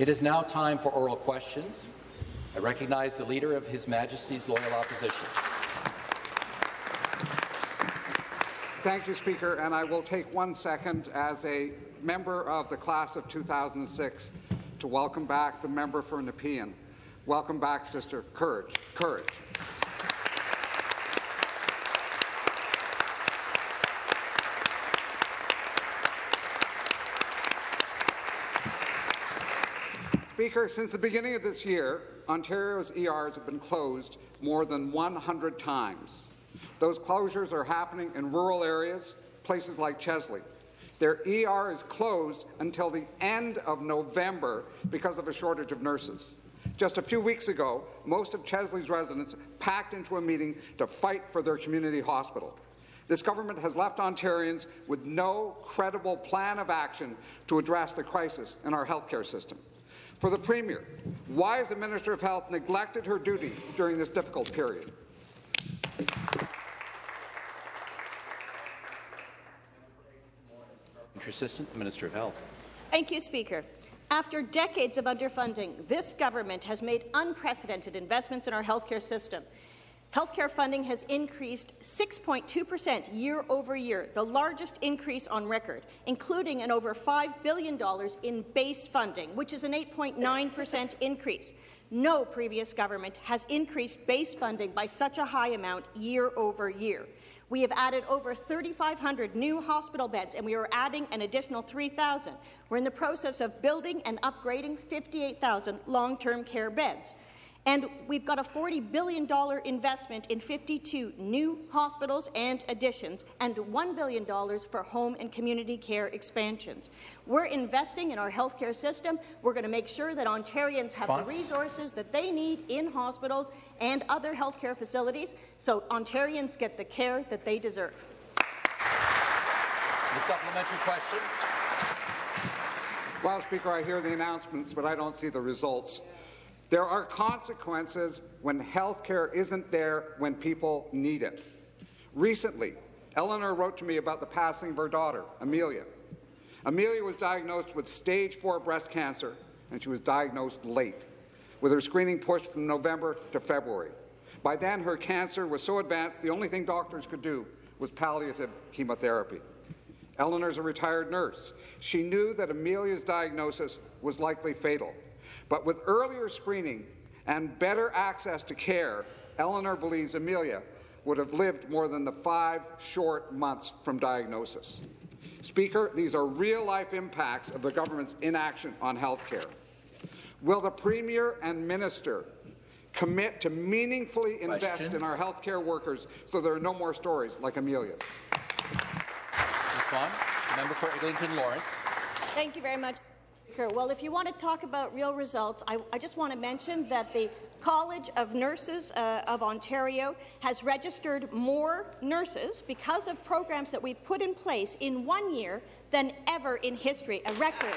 It is now time for oral questions. I recognize the Leader of His Majesty's Loyal Opposition. Thank you, Speaker, and I will take one second as a member of the class of 2006 to welcome back the member for Nepean. Welcome back, sister. Courage. Courage. Speaker, since the beginning of this year, Ontario's ERs have been closed more than 100 times. Those closures are happening in rural areas, places like Chesley. Their ER is closed until the end of November because of a shortage of nurses. Just a few weeks ago, most of Chesley's residents packed into a meeting to fight for their community hospital. This government has left Ontarians with no credible plan of action to address the crisis in our healthcare system. For the Premier, why has the Minister of Health neglected her duty during this difficult period? Assistant Minister of Health. Thank you, Speaker. After decades of underfunding, this government has made unprecedented investments in our healthcare system. Healthcare funding has increased 6.2 per cent year over year, the largest increase on record, including an over $5 billion in base funding, which is an 8.9 per cent increase. No previous government has increased base funding by such a high amount year over year. We have added over 3,500 new hospital beds, and we are adding an additional 3,000. We're in the process of building and upgrading 58,000 long-term care beds. And we've got a $40 billion investment in 52 new hospitals and additions and $1 billion for home and community care expansions. We're investing in our healthcare system. We're going to make sure that Ontarians have the resources that they need in hospitals and other healthcare facilities so Ontarians get the care that they deserve. The supplementary question. Well, Speaker, I hear the announcements, but I don't see the results. There are consequences when health care isn't there when people need it. Recently, Eleanor wrote to me about the passing of her daughter, Amelia. Amelia was diagnosed with stage 4 breast cancer, and she was diagnosed late, with her screening pushed from November to February. By then, her cancer was so advanced, the only thing doctors could do was palliative chemotherapy. Eleanor's a retired nurse. She knew that Amelia's diagnosis was likely fatal. But with earlier screening and better access to care, Eleanor believes Amelia would have lived more than the five short months from diagnosis. Speaker, these are real-life impacts of the government's inaction on health care. Will the Premier and Minister commit to meaningfully invest Question. in our health care workers so there are no more stories like Amelia's? Respond. Member for Eglinton Lawrence. Thank you very much. Well, if you want to talk about real results, I, I just want to mention that the College of Nurses uh, of Ontario has registered more nurses because of programs that we've put in place in one year than ever in history, a record.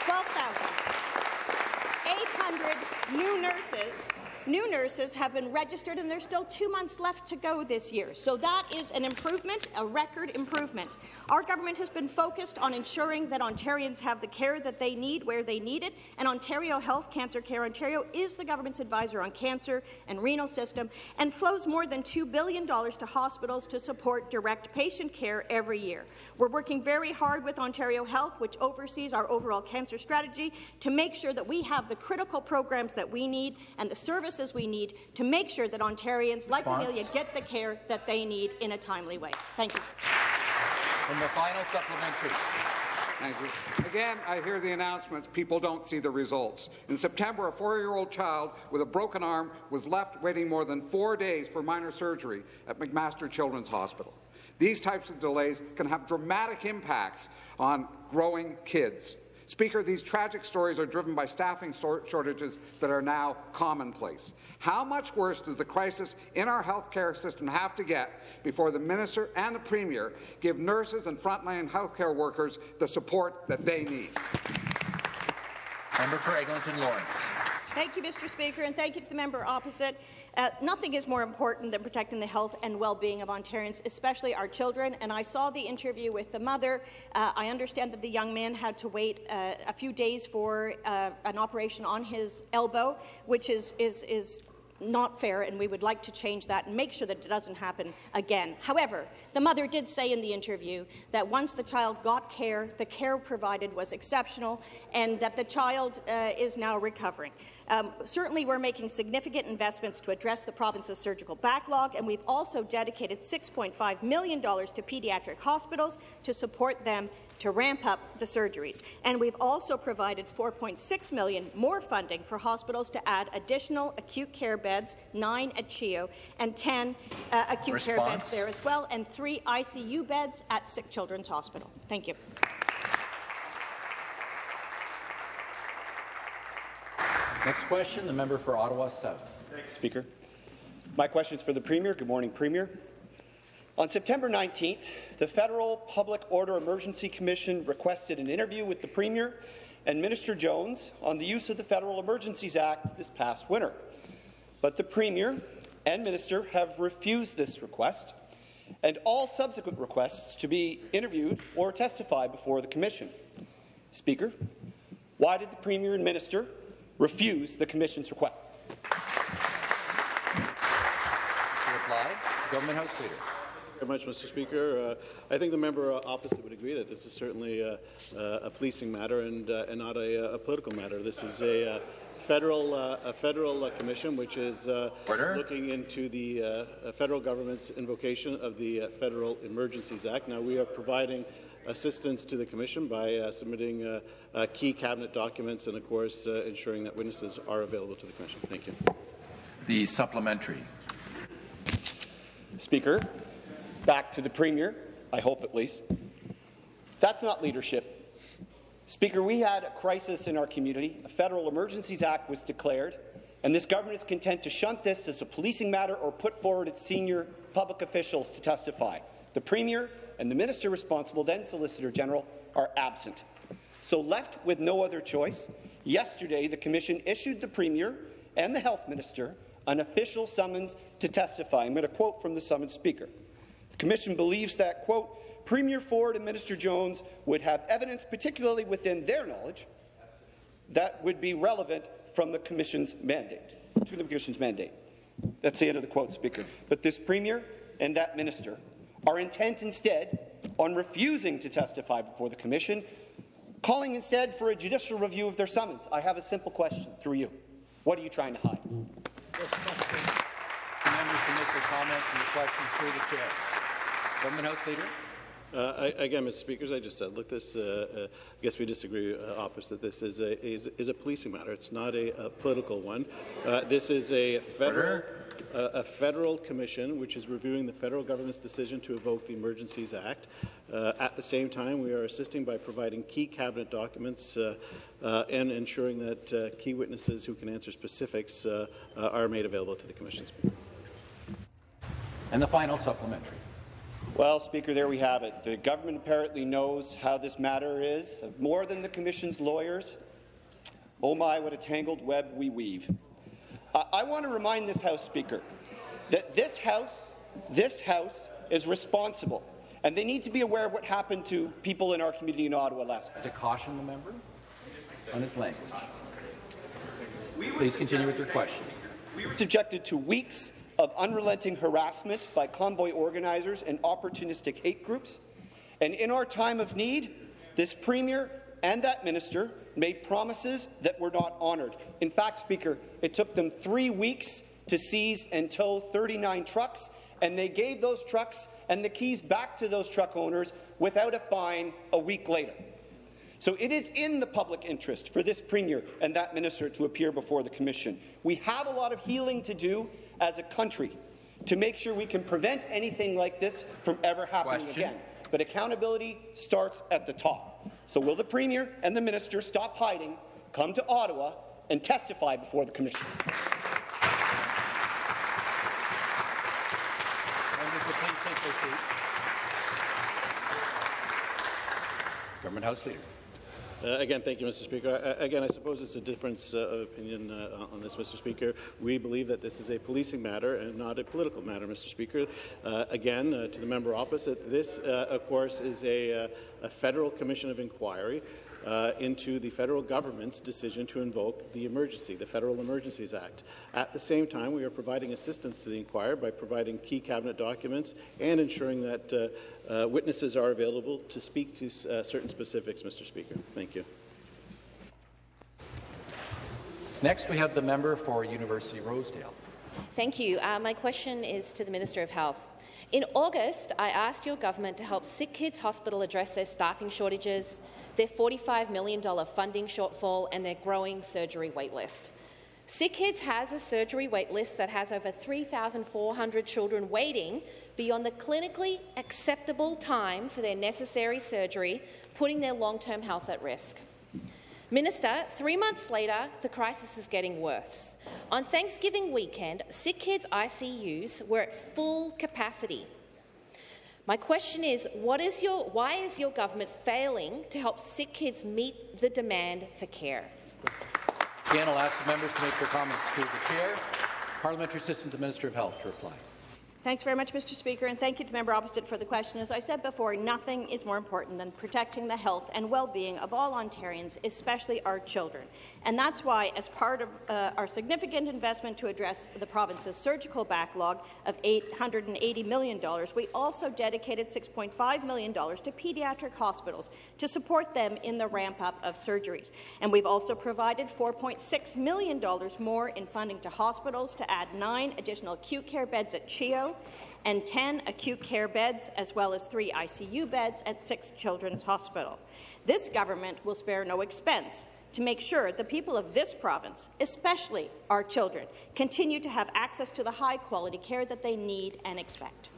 12,800 new nurses New nurses have been registered, and there's still two months left to go this year. So that is an improvement, a record improvement. Our government has been focused on ensuring that Ontarians have the care that they need where they need it, and Ontario Health Cancer Care Ontario is the government's advisor on cancer and renal system and flows more than $2 billion to hospitals to support direct patient care every year. We're working very hard with Ontario Health, which oversees our overall cancer strategy, to make sure that we have the critical programs that we need and the service services we need to make sure that Ontarians, like Response. Amelia, get the care that they need in a timely way. Thank you. And the final supplementary. Thank you. Again, I hear the announcements. People don't see the results. In September, a four-year-old child with a broken arm was left waiting more than four days for minor surgery at McMaster Children's Hospital. These types of delays can have dramatic impacts on growing kids. Speaker, these tragic stories are driven by staffing shortages that are now commonplace. How much worse does the crisis in our healthcare system have to get before the Minister and the Premier give nurses and frontline healthcare workers the support that they need? Member for Eglinton Lawrence. Thank you, Mr. Speaker, and thank you to the member opposite. Uh, nothing is more important than protecting the health and well-being of Ontarians, especially our children. And I saw the interview with the mother. Uh, I understand that the young man had to wait uh, a few days for uh, an operation on his elbow, which is is is not fair, and we would like to change that and make sure that it doesn't happen again. However, the mother did say in the interview that once the child got care, the care provided was exceptional, and that the child uh, is now recovering. Um, certainly, we're making significant investments to address the province's surgical backlog, and we've also dedicated $6.5 million to pediatric hospitals to support them to ramp up the surgeries. And we've also provided 4.6 million more funding for hospitals to add additional acute care beds, nine at CHEO, and 10 uh, acute Response. care beds there as well, and three ICU beds at Sick Children's Hospital. Thank you. Next question, the member for Ottawa South. Speaker. My question is for the Premier. Good morning, Premier. On September 19th, the Federal Public Order Emergency Commission requested an interview with the Premier and Minister Jones on the use of the Federal Emergencies Act this past winter. But the Premier and Minister have refused this request and all subsequent requests to be interviewed or testify before the Commission. Speaker, why did the Premier and Minister refuse the Commission's request? To reply, Government House Leader very much, Mr. Speaker. Uh, I think the member uh, opposite would agree that this is certainly uh, uh a policing matter and, uh, and not a, a, political matter. This is a uh, federal a federal commission which is looking into the federal government's invocation of the Federal Emergencies Act. Now, we are providing assistance to the Commission by uh, submitting uh, uh, key cabinet documents and, of course, ensuring that witnesses are available to the Commission. Thank you. The supplementary. Speaker, back to the Premier, I hope at least. That's not leadership. Speaker, we had a crisis in our community. A Federal Emergencies Act was declared, and this government is content to shunt this as a policing matter or put forward its senior public officials to testify. The Premier and the Minister responsible, then Solicitor General, are absent. So left with no other choice, yesterday the Commission issued the Premier and the Health Minister an official summons to testify. I'm going to quote from the summons speaker. The Commission believes that, quote, Premier Ford and Minister Jones would have evidence, particularly within their knowledge, that would be relevant from the Commission's mandate, to the Commission's mandate. That's the end of the quote, Speaker. But this Premier and that Minister are intent instead on refusing to testify before the Commission, calling instead for a judicial review of their summons. I have a simple question through you. What are you trying to hide? Members to make their comments and the questions through the chair. Government House Leader. Uh, I, again, Mr. Speaker, as I just said, look, this, uh, uh, I guess we disagree uh, opposite. This is a, is, is, a policing matter. It's not a, a political one. Uh, this is a federal, uh, a federal commission which is reviewing the federal government's decision to evoke the Emergencies Act. Uh, at the same time, we are assisting by providing key cabinet documents uh, uh, and ensuring that key witnesses who can answer specifics are made available to the commission. And the final supplementary. Well, Speaker, there we have it. The government apparently knows how this matter is, more than the Commission's lawyers. Oh my, what a tangled web we weave. Uh, I want to remind this House Speaker that this House, this House is responsible, and they need to be aware of what happened to people in our community in Ottawa last week. To caution the member on his language. Please continue with your question. We were subjected to weeks of unrelenting harassment by convoy organizers and opportunistic hate groups. And in our time of need, this Premier and that minister made promises that were not honoured. In fact, Speaker, it took them three weeks to seize and tow 39 trucks, and they gave those trucks and the keys back to those truck owners without a fine a week later. So it is in the public interest for this Premier and that minister to appear before the Commission. We have a lot of healing to do as a country to make sure we can prevent anything like this from ever happening Question. again. But accountability starts at the top. So will the Premier and the Minister stop hiding, come to Ottawa, and testify before the Commission? Government House Leader. Uh, again, thank you, Mr. Speaker. Uh, again, I suppose it's a difference uh, of opinion uh, on this, Mr. Speaker. We believe that this is a policing matter and not a political matter, Mr. Speaker. Uh, again, uh, to the member opposite, this, of course, is a, a federal commission of inquiry uh, into the federal government's decision to invoke the emergency, the Federal Emergencies Act. At the same time, we are providing assistance to the inquiry by providing key cabinet documents and ensuring that uh, uh, witnesses are available to speak to uh, certain specifics, Mr. Speaker. Thank you. Next, we have the member for University Rosedale. Thank you. Uh, my question is to the Minister of Health. In August, I asked your government to help Sick Kids Hospital address their staffing shortages, their $45 million funding shortfall and their growing surgery waitlist. Sick Kids has a surgery waitlist that has over 3,400 children waiting beyond the clinically acceptable time for their necessary surgery, putting their long-term health at risk. Minister, three months later, the crisis is getting worse. On Thanksgiving weekend, Sick Kids ICUs were at full capacity my question is, is your, why is your government failing to help sick kids meet the demand for care? Again, I'll ask the members to make their comments through the chair. Parliamentary Assistant to the Minister of Health to reply. Thanks very much, Mr. Speaker, and thank you to the member opposite for the question. As I said before, nothing is more important than protecting the health and well-being of all Ontarians, especially our children. And that's why, as part of uh, our significant investment to address the province's surgical backlog of $880 million, we also dedicated $6.5 million to pediatric hospitals to support them in the ramp-up of surgeries. And we've also provided $4.6 million more in funding to hospitals to add nine additional acute care beds at CHEO and 10 acute care beds, as well as three ICU beds at Sick Children's Hospital. This government will spare no expense to make sure the people of this province, especially our children, continue to have access to the high-quality care that they need and expect.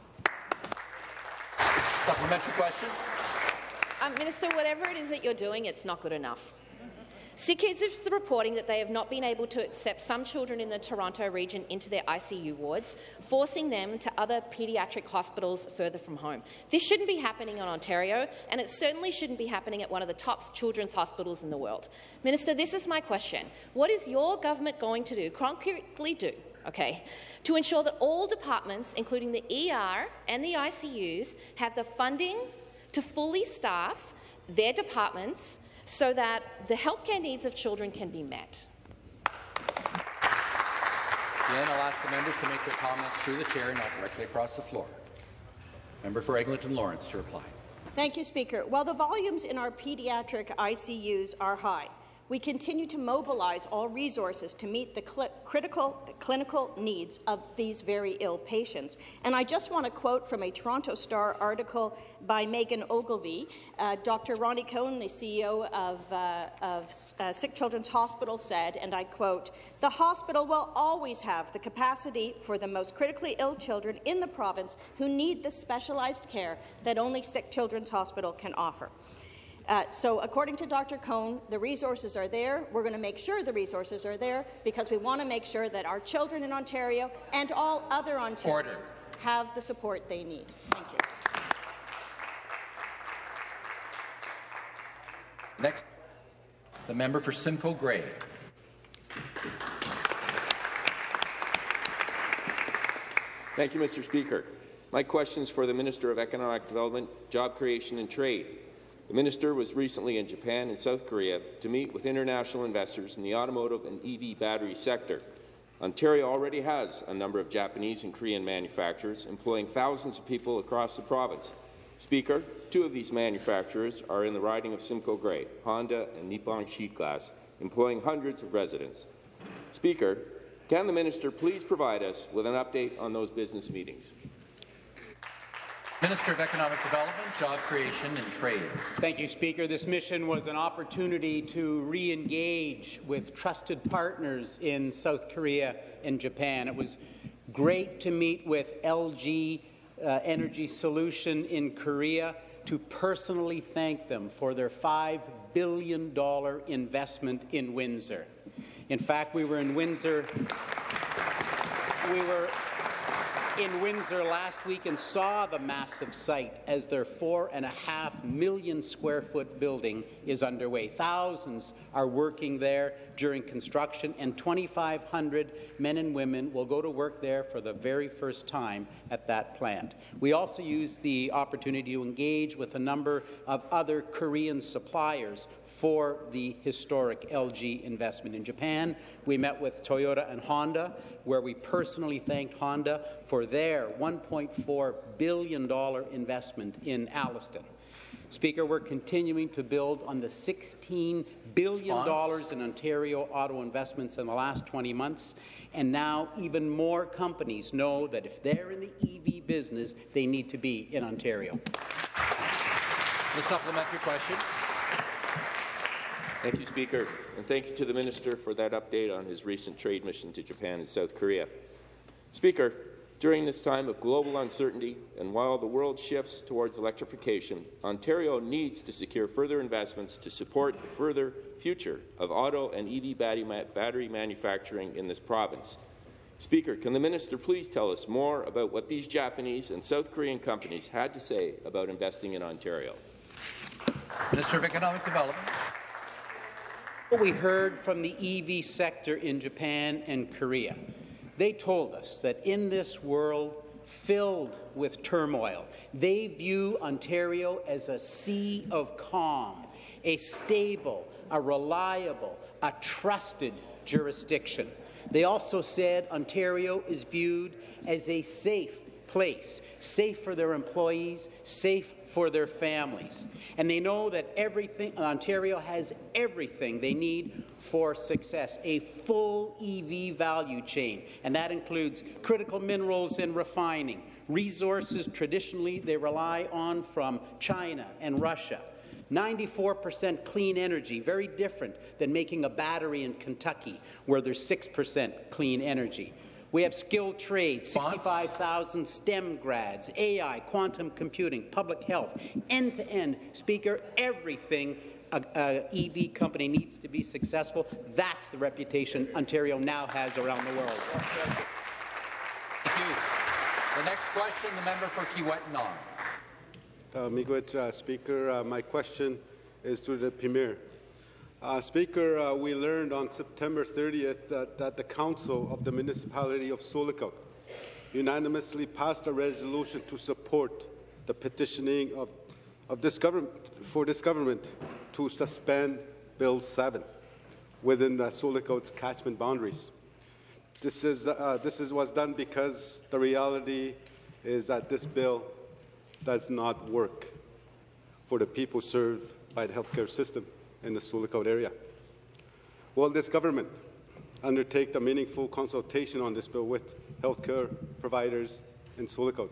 Supplementary question. Um, Minister, whatever it is that you're doing, it's not good enough. Kids is reporting that they have not been able to accept some children in the Toronto region into their ICU wards, forcing them to other paediatric hospitals further from home. This shouldn't be happening in Ontario, and it certainly shouldn't be happening at one of the top children's hospitals in the world. Minister, this is my question. What is your government going to do, concretely do, okay, to ensure that all departments, including the ER and the ICUs, have the funding to fully staff their departments so that the healthcare needs of children can be met. Again, I'll ask the members to make their comments through the chair, not directly across the floor. Member for Eglinton Lawrence to reply. Thank you, Speaker. While the volumes in our pediatric ICUs are high, we continue to mobilize all resources to meet the critical clinical needs of these very ill patients. And I just want to quote from a Toronto Star article by Megan Ogilvie. Uh, Dr. Ronnie Cohn, the CEO of, uh, of uh, Sick Children's Hospital, said, and I quote, the hospital will always have the capacity for the most critically ill children in the province who need the specialized care that only Sick Children's Hospital can offer. Uh, so according to Dr. Cohn, the resources are there. We're going to make sure the resources are there because we want to make sure that our children in Ontario and all other Ontarians Order. have the support they need. Thank you. Next, the member for Simcoe Grey. Thank you, Mr. Speaker. My question is for the Minister of Economic Development, Job Creation and Trade. The minister was recently in Japan and South Korea to meet with international investors in the automotive and EV battery sector. Ontario already has a number of Japanese and Korean manufacturers employing thousands of people across the province. Speaker, two of these manufacturers are in the riding of Simcoe Grey, Honda and Nippon Sheet Glass, employing hundreds of residents. Speaker, can the minister please provide us with an update on those business meetings? Minister of Economic Development, Job Creation and Trade. Thank you, Speaker. This mission was an opportunity to re-engage with trusted partners in South Korea and Japan. It was great to meet with LG uh, Energy Solution in Korea to personally thank them for their $5 billion investment in Windsor. In fact, we were in Windsor. We were in Windsor last week and saw the massive site as their four and a half million square foot building is underway. Thousands are working there during construction, and 2,500 men and women will go to work there for the very first time at that plant. We also used the opportunity to engage with a number of other Korean suppliers for the historic LG investment in Japan. We met with Toyota and Honda, where we personally thanked Honda for their $1.4 billion investment in Alliston. Speaker, we're continuing to build on the $16 billion in Ontario auto investments in the last 20 months, and now even more companies know that if they're in the EV business, they need to be in Ontario. The supplementary question. Thank you, Speaker, and thank you to the Minister for that update on his recent trade mission to Japan and South Korea. Speaker, during this time of global uncertainty and while the world shifts towards electrification, Ontario needs to secure further investments to support the further future of auto and EV battery manufacturing in this province. Speaker, can the minister please tell us more about what these Japanese and South Korean companies had to say about investing in Ontario? Minister of Economic Development. What we heard from the EV sector in Japan and Korea they told us that in this world filled with turmoil, they view Ontario as a sea of calm, a stable, a reliable, a trusted jurisdiction. They also said Ontario is viewed as a safe place, safe for their employees, safe for their families. And they know that everything Ontario has everything they need for success, a full EV value chain, and that includes critical minerals and refining, resources traditionally they rely on from China and Russia. 94% clean energy, very different than making a battery in Kentucky, where there's 6% clean energy. We have skilled trades, 65,000 STEM grads, AI, quantum computing, public health, end-to-end. -end. Speaker, everything a, a, EV company needs to be successful. That's the reputation Ontario now has around the world. Thank you. The next question, the member for Kiiwetinoong. Uh, Miigwech, uh, Speaker, uh, my question is to the Premier. Uh, Speaker, uh, we learned on September 30th that, that the Council of the Municipality of Sioux Lookout unanimously passed a resolution to support the petitioning of, of this government, for this government to suspend Bill 7 within the catchment boundaries. This, is, uh, this is, was done because the reality is that this bill does not work for the people served by the healthcare system in the Sioux Lookout area. Will this government undertake a meaningful consultation on this bill with healthcare providers in Sioux Lookout?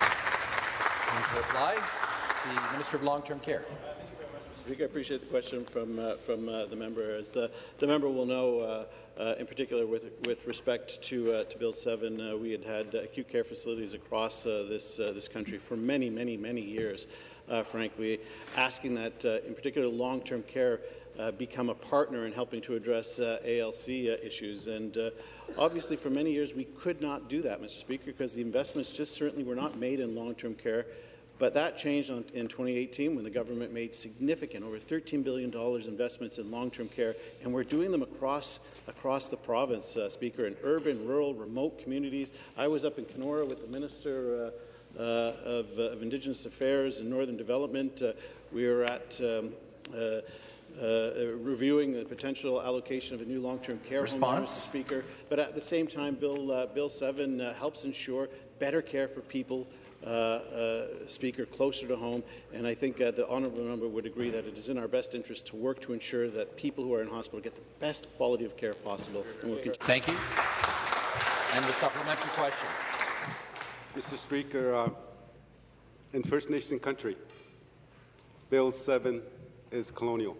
To reply, the Minister of Long-Term Care. Speaker, I appreciate the question from uh, from uh, the member. As the, the member will know, uh, uh in particular with with respect to uh, to Bill 7, uh, we had had acute care facilities across this this country for many, many, many years uh, frankly, asking that, uh, in particular, long-term care uh, become a partner in helping to address uh, ALC uh, issues. And uh, obviously, for many years, we could not do that, Mr. Speaker, because the investments just certainly were not made in long-term care. But that changed on, in 2018 when the government made significant, over $13 billion investments in long-term care, and we're doing them across, across the province, Speaker, in urban, rural, remote communities. I was up in Kenora with the minister uh, of, uh, of, Indigenous Affairs and Northern Development. Uh, we are at um, uh, reviewing the potential allocation of a new long-term care Response. home, Mr. Speaker. But at the same time, Bill, Bill 7 helps ensure better care for people uh, uh, Speaker, closer to home. And I think uh, the honourable member would agree that it is in our best interest to work to ensure that people who are in hospital get the best quality of care possible. We'll Thank you. And the supplementary question. Mr. Speaker, uh, in First Nation country, Bill 7 is colonial.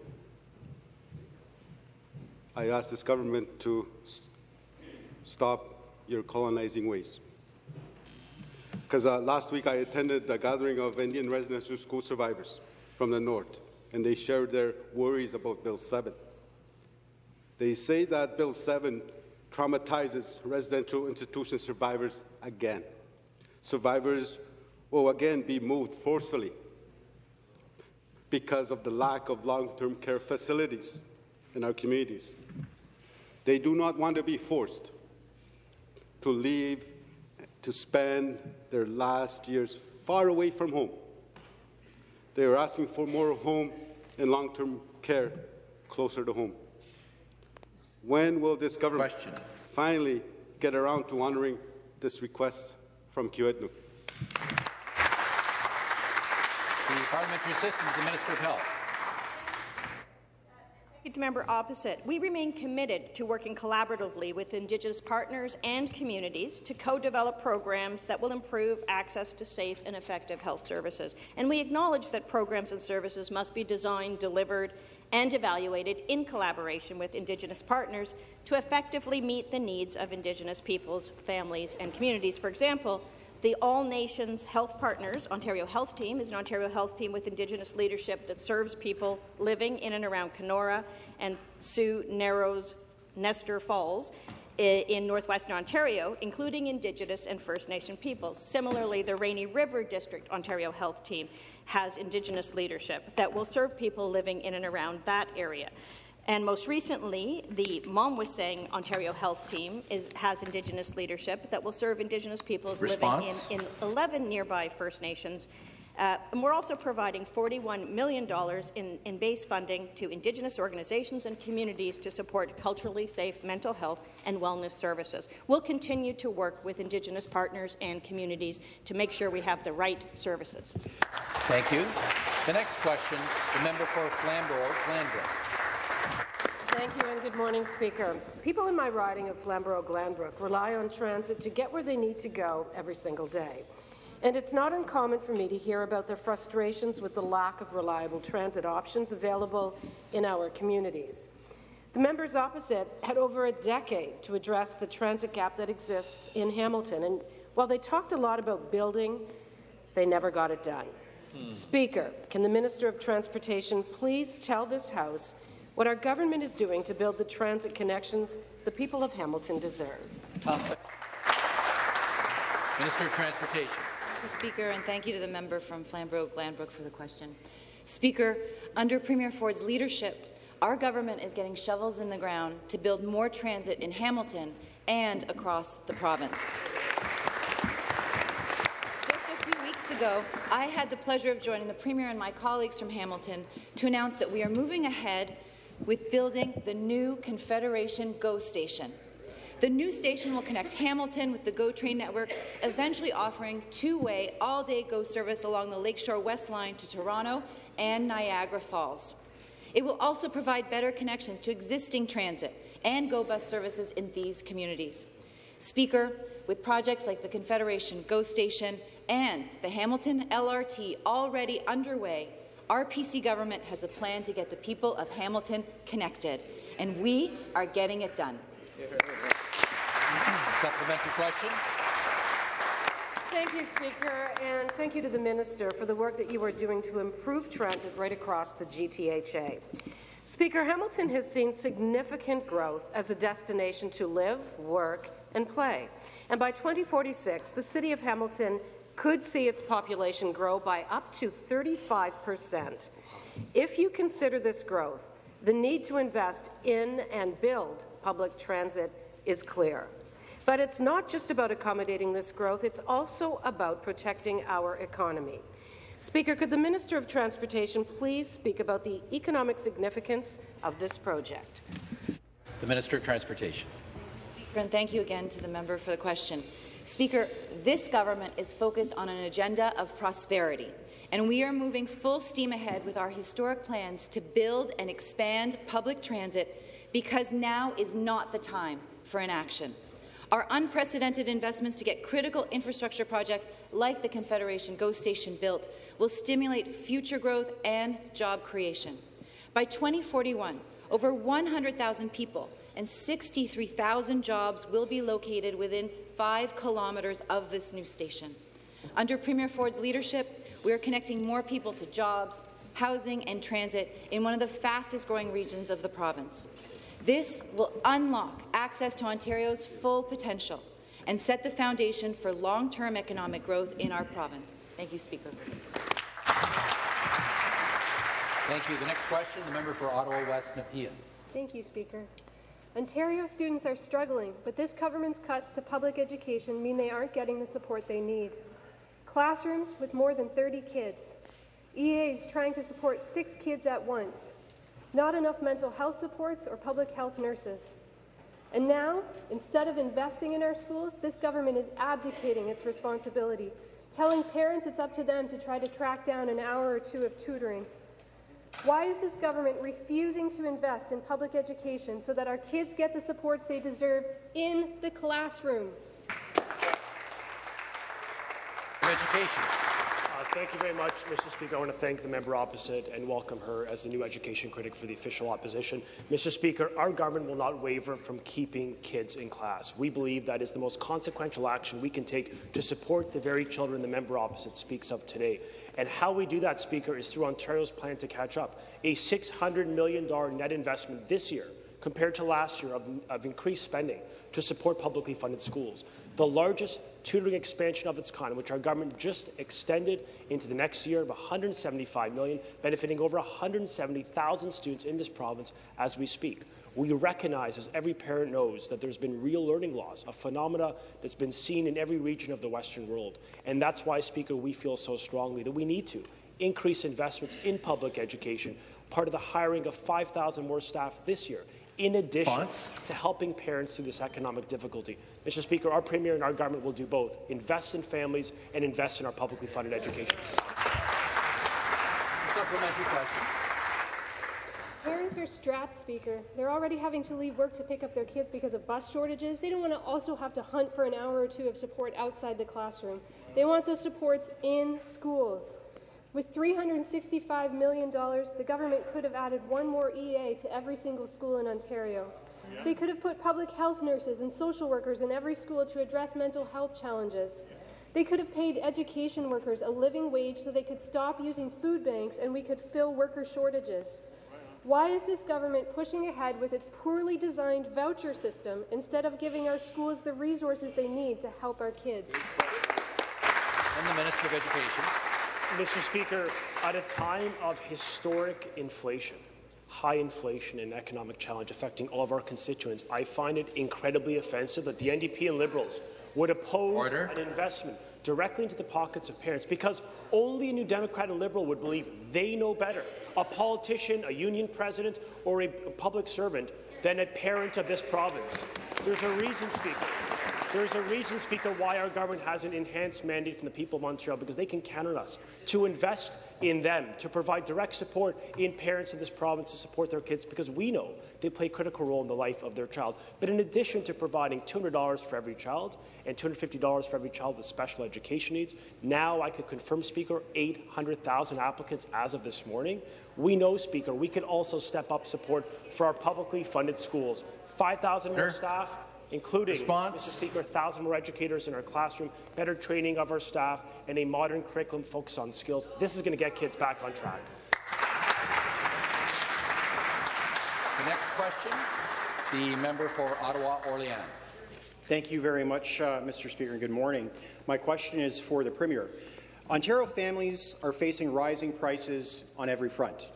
I ask this government to st stop your colonizing ways. Because uh, last week I attended a gathering of Indian residential school survivors from the north, and they shared their worries about Bill 7. They say that Bill 7 traumatizes residential institution survivors again. Survivors will again be moved forcefully because of the lack of long-term care facilities in our communities. They do not want to be forced to leave to spend their last years far away from home. They are asking for more home and long-term care closer to home. When will this government Question. finally get around to honoring this request from Kiiwetinoong? The Parliamentary Assistant to the Minister of Health. The member opposite, we remain committed to working collaboratively with Indigenous partners and communities to co-develop programs that will improve access to safe and effective health services. And we acknowledge that programs and services must be designed, delivered, and evaluated in collaboration with Indigenous partners to effectively meet the needs of Indigenous peoples, families, and communities. For example, the All Nations Health Partners Ontario Health Team is an Ontario health team with Indigenous leadership that serves people living in and around Kenora and Sioux Narrows, Nestor Falls in northwestern Ontario, including Indigenous and First Nation peoples. Similarly, the Rainy River District Ontario Health Team has Indigenous leadership that will serve people living in and around that area. And most recently, the Maamwesying Ontario Health Team is, has Indigenous leadership that will serve Indigenous peoples Response? living in, in 11 nearby First Nations. Uh, and we're also providing $41 million in, in base funding to Indigenous organizations and communities to support culturally safe mental health and wellness services. We'll continue to work with Indigenous partners and communities to make sure we have the right services. Thank you. The next question, the member for Flamborough-Glanbrook. Thank you and good morning, Speaker. People in my riding of Flamborough-Glanbrook rely on transit to get where they need to go every single day. And it's not uncommon for me to hear about their frustrations with the lack of reliable transit options available in our communities. The members opposite had over a decade to address the transit gap that exists in Hamilton, and while they talked a lot about building, they never got it done. Hmm. Speaker, can the Minister of Transportation please tell this House what our government is doing to build the transit connections the people of Hamilton deserve. Minister of Transportation. Speaker, and thank you to the member from Flamborough-Glanbrook for the question. Speaker, under Premier Ford's leadership, our government is getting shovels in the ground to build more transit in Hamilton and across the province. Just a few weeks ago, I had the pleasure of joining the Premier and my colleagues from Hamilton to announce that we are moving ahead with building the new Confederation GO station. The new station will connect Hamilton with the GO train network, eventually offering two-way, all-day GO service along the Lakeshore West Line to Toronto and Niagara Falls. It will also provide better connections to existing transit and GO bus services in these communities. Speaker, with projects like the Confederation GO station and the Hamilton LRT already underway, our PC government has a plan to get the people of Hamilton connected, and we are getting it done. Supplementary question. Thank you, Speaker, and thank you to the Minister for the work that you are doing to improve transit right across the GTHA. Speaker, Hamilton has seen significant growth as a destination to live, work, and play. And by 2046, the City of Hamilton could see its population grow by up to 35 percent. If you consider this growth, the need to invest in and build public transit is clear. But it's not just about accommodating this growth, it's also about protecting our economy. Speaker, could the Minister of Transportation please speak about the economic significance of this project? The Minister of Transportation. Speaker, and thank you again to the member for the question. Speaker, this government is focused on an agenda of prosperity, and we are moving full steam ahead with our historic plans to build and expand public transit because now is not the time for inaction. Our unprecedented investments to get critical infrastructure projects like the Confederation GO Station built will stimulate future growth and job creation. By 2041, over 100,000 people and 63,000 jobs will be located within five kilometres of this new station. Under Premier Ford's leadership, we are connecting more people to jobs, housing and transit in one of the fastest growing regions of the province. This will unlock access to Ontario's full potential and set the foundation for long-term economic growth in our province. Thank you, Speaker. Thank you. The next question, the member for Ottawa West Nepean. Thank you, Speaker. Ontario students are struggling, but this government's cuts to public education mean they aren't getting the support they need. Classrooms with more than 30 kids. EAs trying to support six kids at once. Not enough mental health supports or public health nurses. And now, instead of investing in our schools, this government is abdicating its responsibility, telling parents it's up to them to try to track down an hour or two of tutoring. Why is this government refusing to invest in public education so that our kids get the supports they deserve in the classroom? Education. Thank you very much, Mr. Speaker. I want to thank the member opposite and welcome her as the new education critic for the official opposition. Mr. Speaker, our government will not waver from keeping kids in class. We believe that is the most consequential action we can take to support the very children the member opposite speaks of today. And how we do that, Speaker, is through Ontario's plan to catch up. A $600 million net investment this year compared to last year of, of, increased spending to support publicly funded schools. The largest tutoring expansion of its kind, which our government just extended into the next year of 175 million, benefiting over 170,000 students in this province as we speak. We recognize, as every parent knows, that there's been real learning loss, a phenomena that's been seen in every region of the Western world. And that's why, Speaker, we feel so strongly that we need to increase investments in public education, part of the hiring of 5,000 more staff this year, in addition Fonts. to helping parents through this economic difficulty. Mr. Speaker, our Premier and our government will do both, invest in families and invest in our publicly funded education system. Supplementary question. Parents are strapped, Speaker. They're already having to leave work to pick up their kids because of bus shortages. They don't want to also have to hunt for an hour or two of support outside the classroom. They want those supports in schools. With $365 million, the government could have added one more EA to every single school in Ontario. Yeah. They could have put public health nurses and social workers in every school to address mental health challenges. They could have paid education workers a living wage so they could stop using food banks and we could fill worker shortages. Why is this government pushing ahead with its poorly designed voucher system instead of giving our schools the resources they need to help our kids? And the Minister of Education. Mr. Speaker, at a time of historic inflation, high inflation and economic challenge affecting all of our constituents, I find it incredibly offensive that the NDP and Liberals would oppose Order. an investment directly into the pockets of parents because only a New Democrat and Liberal would believe they know better, a politician, a union president, or a public servant, than a parent of this province. There's a reason, Speaker. There's a reason, Speaker, why our government has an enhanced mandate from the people of Montreal, because they can count on us to invest in them, to provide direct support in parents in this province to support their kids, because we know they play a critical role in the life of their child. But in addition to providing $200 for every child and $250 for every child with special education needs, now I could confirm, Speaker, 800,000 applicants as of this morning. We know, Speaker, we can also step up support for our publicly funded schools. 5,000 more staff, including, Response? Mr. Speaker, 1,000 more educators in our classroom, better training of our staff, and a modern curriculum focused on skills. This is going to get kids back on track. The next question, the member for Ottawa-Orléans. Thank you very much, uh, Mr. Speaker, and good morning. My question is for the Premier. Ontario families are facing rising prices on every front.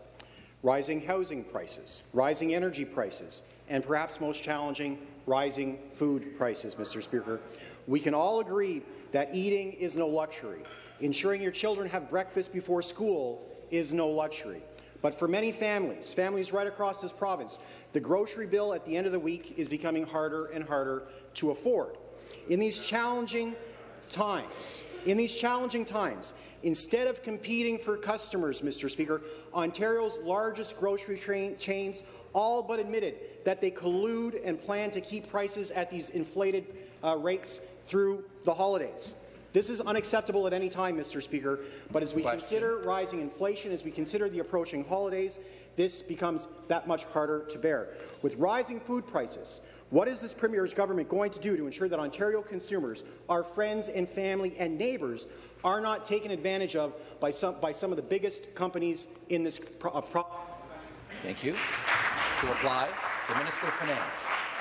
Rising housing prices, rising energy prices, and perhaps most challenging, rising food prices, Mr. Speaker. We can all agree that eating is no luxury. Ensuring your children have breakfast before school is no luxury. But for many families, families right across this province, the grocery bill at the end of the week is becoming harder and harder to afford. In these challenging times, in these challenging times, instead of competing for customers, Mr. Speaker, Ontario's largest grocery chains all but admitted that they collude and plan to keep prices at these inflated uh, rates through the holidays. This is unacceptable at any time, Mr. Speaker, but as we Question. consider rising inflation, as we consider the approaching holidays, this becomes that much harder to bear. With rising food prices, what is this Premier's government going to do to ensure that Ontario consumers, our friends and family and neighbours, are not taken advantage of by some, by some of the biggest companies in this pro- uh, Thank you. To reply. The Minister of Finance.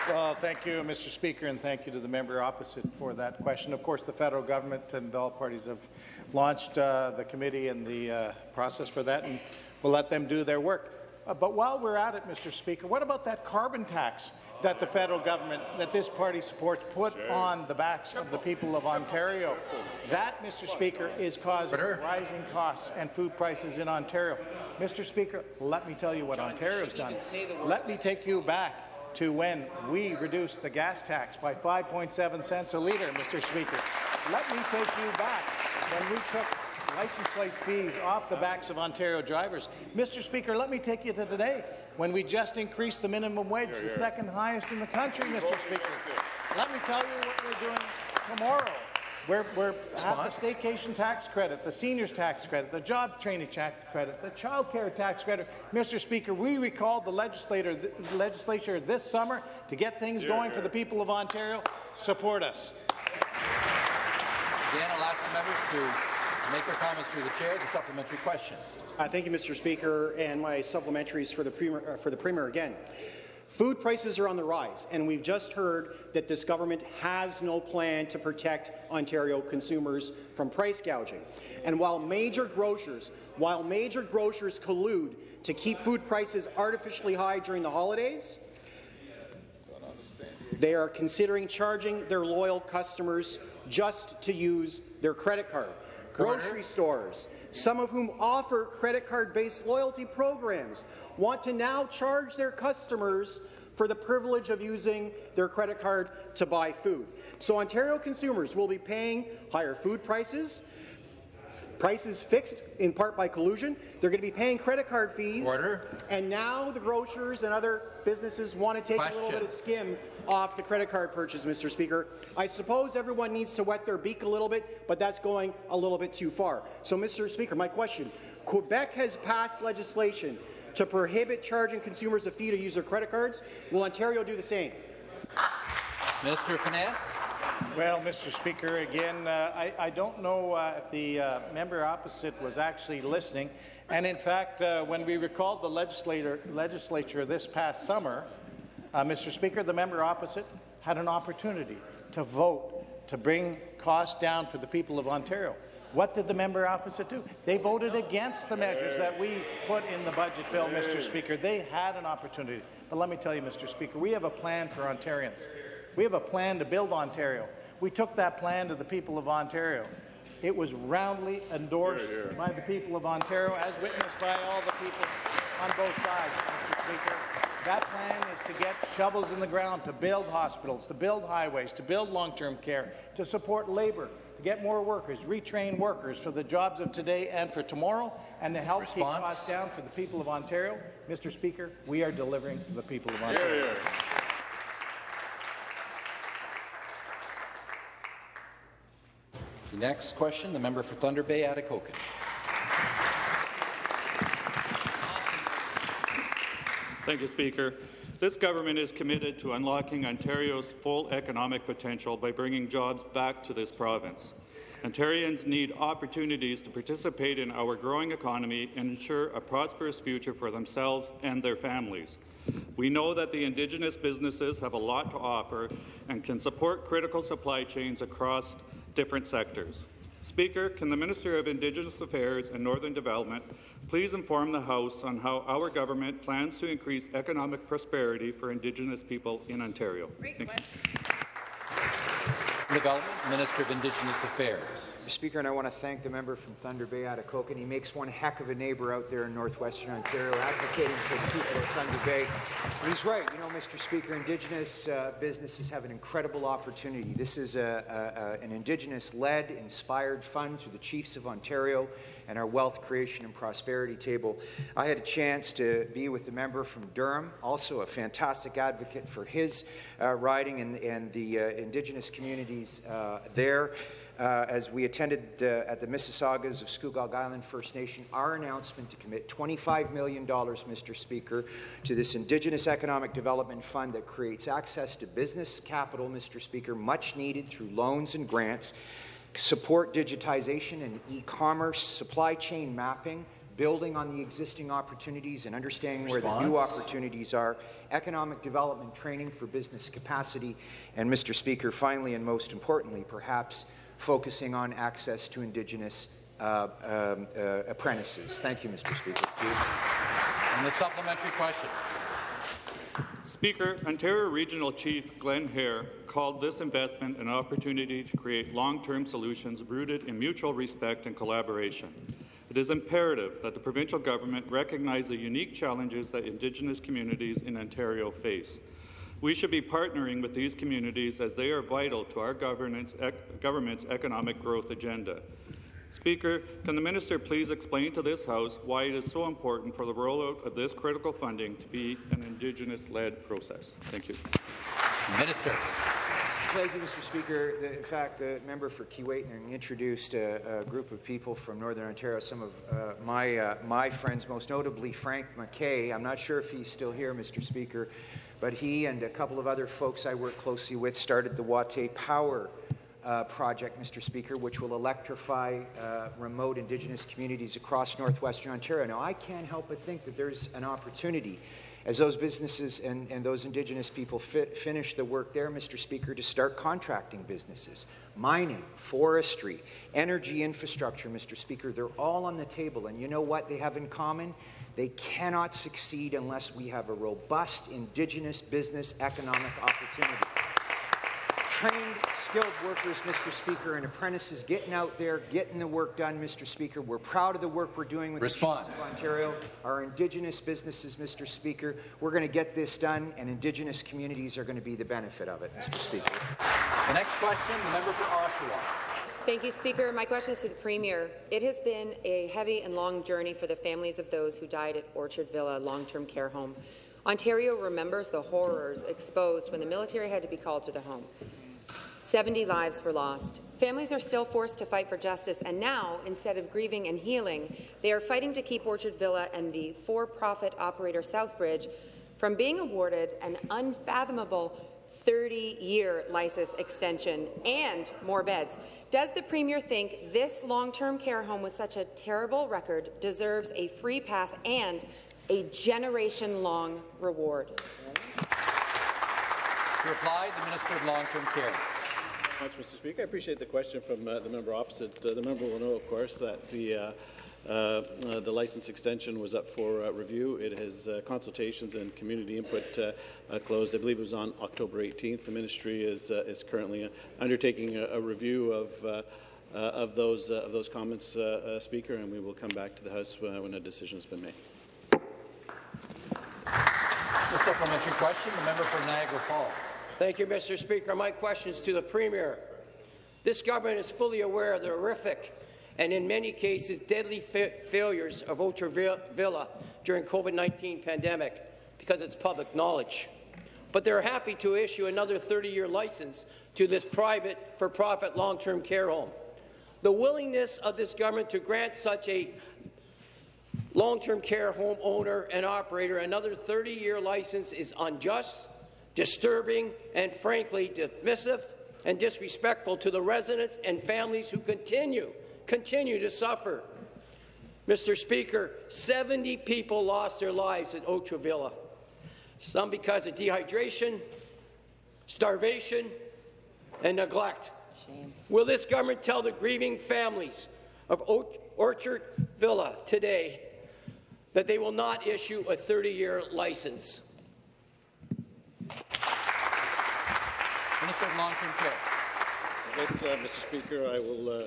Well, thank you, Mr. Speaker, and thank you to the member opposite for that question. Of course, the federal government and all parties have launched uh, the committee and the uh, process for that, and we'll let them do their work. Uh, but while we're at it, Mr. Speaker, what about that carbon tax that the federal government, that this party supports, put sure. on the backs of the people of Ontario? That, Mr. Speaker, is causing rising costs and food prices in Ontario. Mr. Speaker, let me tell you what John, Ontario's done. Let me take you back to when we reduced the gas tax by 5.7 cents a litre, Mr. Speaker. Let me take you back when we took license plate fees off the backs of Ontario drivers. Mr. Speaker, let me take you to today when we just increased the minimum wage, the second highest in the country, Mr. Speaker. Let me tell you what we're doing tomorrow. We're, we're have the staycation tax credit, the seniors tax credit, the job training tax credit, the child care tax credit. Mr. Speaker, we recalled the legislator, the legislature this summer to get things yeah, going yeah. for the people of Ontario. Support us. Again, I'll ask the members to make their comments through the chair. The supplementary question. Uh, thank you, Mr. Speaker, and my supplementaries for the premier, uh, for the premier again. Food prices are on the rise, and we've just heard that this government has no plan to protect Ontario consumers from price gouging. And while major grocers, while major grocers collude to keep food prices artificially high during the holidays, they are considering charging their loyal customers just to use their credit card. Grocery stores, some of whom offer credit card-based loyalty programs, want to now charge their customers for the privilege of using their credit card to buy food. So Ontario consumers will be paying higher food prices, prices fixed in part by collusion. They're going to be paying credit card fees. Order. And now the grocers and other businesses want to take Question. a little bit of skim off the credit card purchase, Mr. Speaker. I suppose everyone needs to wet their beak a little bit, but that's going a little bit too far. So, Mr. Speaker, my question, Quebec has passed legislation to prohibit charging consumers a fee to use their credit cards. Will Ontario do the same? Minister of Finance. Well, Mr. Speaker, again, uh, I, I, don't know uh, if the uh, member opposite was actually listening. And in fact, uh, when we recalled the legislature this past summer, uh, Mr. Speaker, the member opposite had an opportunity to vote to bring costs down for the people of Ontario. What did the member opposite do? They voted against the measures that we put in the budget bill, Mr. Speaker. They had an opportunity. But let me tell you, Mr. Speaker, we have a plan for Ontarians. We have a plan to build Ontario. We took that plan to the people of Ontario. It was roundly endorsed by the people of Ontario, as witnessed by all the people on both sides, Mr. Speaker. That plan is to get shovels in the ground, to build hospitals, to build highways, to build long-term care, to support labour, to get more workers, retrain workers for the jobs of today and for tomorrow, and to help Response. keep costs down for the people of Ontario. Mr. Speaker, we are delivering for the people of Ontario. Yeah, yeah. The next question, the member for Thunder Bay, Atikokan. Thank you, Speaker. This government is committed to unlocking Ontario's full economic potential by bringing jobs back to this province. Ontarians need opportunities to participate in our growing economy and ensure a prosperous future for themselves and their families. We know that the Indigenous businesses have a lot to offer and can support critical supply chains across different sectors. Speaker, can the Minister of Indigenous Affairs and Northern Development please inform the House on how our government plans to increase economic prosperity for Indigenous people in Ontario? Development, Minister of Indigenous Affairs. Mr. Speaker, and I want to thank the member from Thunder Bay, Atikokan. He makes one heck of a neighbour out there in northwestern Ontario, advocating for the people of Thunder Bay. And he's right. You know, Mr. Speaker, Indigenous uh, businesses have an incredible opportunity. This is a, a, a, an Indigenous-led, inspired fund through the Chiefs of Ontario and our wealth creation and prosperity table. I had a chance to be with the member from Durham, also a fantastic advocate for his uh, riding and, and the uh, Indigenous communities uh, there. Uh, as we attended uh, at the Mississaugas of Scugog Island First Nation, our announcement to commit $25 million, Mr. Speaker, to this Indigenous Economic Development Fund that creates access to business capital, Mr. Speaker, much needed through loans and grants support digitization and e-commerce, supply chain mapping, building on the existing opportunities and understanding where the new opportunities are, economic development training for business capacity, and Mr. Speaker, finally and most importantly, perhaps focusing on access to Indigenous uh, um, uh, apprentices. Thank you, Mr. Speaker. And the supplementary question. Speaker, Ontario Regional Chief Glen Hare called this investment an opportunity to create long-term solutions rooted in mutual respect and collaboration. It is imperative that the provincial government recognize the unique challenges that Indigenous communities in Ontario face. We should be partnering with these communities as they are vital to our government's economic growth agenda. Speaker, can the minister please explain to this House why it is so important for the rollout of this critical funding to be an Indigenous-led process? Thank you. Minister. Thank you, Mr. Speaker. The, in fact, the member for Keewatin introduced a, a, group of people from Northern Ontario, some of uh, my, uh, my friends, most notably Frank McKay. I'm not sure if he's still here, Mr. Speaker, but he and a couple of other folks I work closely with started the Watay Power uh, project, Mr. Speaker, which will electrify uh, remote Indigenous communities across northwestern Ontario. Now, I can't help but think that there's an opportunity as those businesses and, and those Indigenous people fit, finish the work there, Mr. Speaker, to start contracting businesses, mining, forestry, energy infrastructure, Mr. Speaker, they're all on the table. And you know what they have in common? They cannot succeed unless we have a robust Indigenous business economic opportunity trained, skilled workers, Mr. Speaker, and apprentices getting out there, getting the work done, Mr. Speaker. We're proud of the work we're doing with Response. the Chiefs of Ontario, our Indigenous businesses, Mr. Speaker. We're going to get this done, and Indigenous communities are going to be the benefit of it, Mr. Speaker. The next question, the member for Oshawa. Thank you, Speaker. My question is to the Premier. It has been a heavy and long journey for the families of those who died at Orchard Villa long-term care home. Ontario remembers the horrors exposed when the military had to be called to the home. 70 lives were lost. Families are still forced to fight for justice, and now, instead of grieving and healing, they are fighting to keep Orchard Villa and the for-profit operator Southbridge from being awarded an unfathomable 30-year license extension and more beds. Does the Premier think this long-term care home with such a terrible record deserves a free pass and a generation-long reward? To reply, the Minister of Long-Term Care. Much, Mr. Speaker. I appreciate the question from uh, the member opposite. Uh, the member will know, of course, that the uh, uh, uh, the license extension was up for uh, review. It has consultations and community input closed. I believe it was on October 18th. The ministry is is currently undertaking a, a review of. Of those of those comments, Speaker, and we will come back to the House when a decision has been made. The supplementary question, the member for Niagara Falls. Thank you, Mr. Speaker. My question is to the Premier. This government is fully aware of the horrific and, in many cases, deadly fa failures of Orchard Villa during COVID-19 pandemic because it's public knowledge. But they're happy to issue another 30-year license to this private, for-profit long-term care home. The willingness of this government to grant such a long-term care home owner and operator another 30-year license is unjust, disturbing, and frankly dismissive and disrespectful to the residents and families who continue, continue to suffer. Mr. Speaker, 70 people lost their lives at Orchard Villa, some because of dehydration, starvation, and neglect. Shame. Will this government tell the grieving families of Orchard Villa today that they will not issue a 30-year license. Minister of Long-Term Care. Yes, uh, Mr. Speaker, I will. Uh,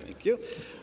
thank you.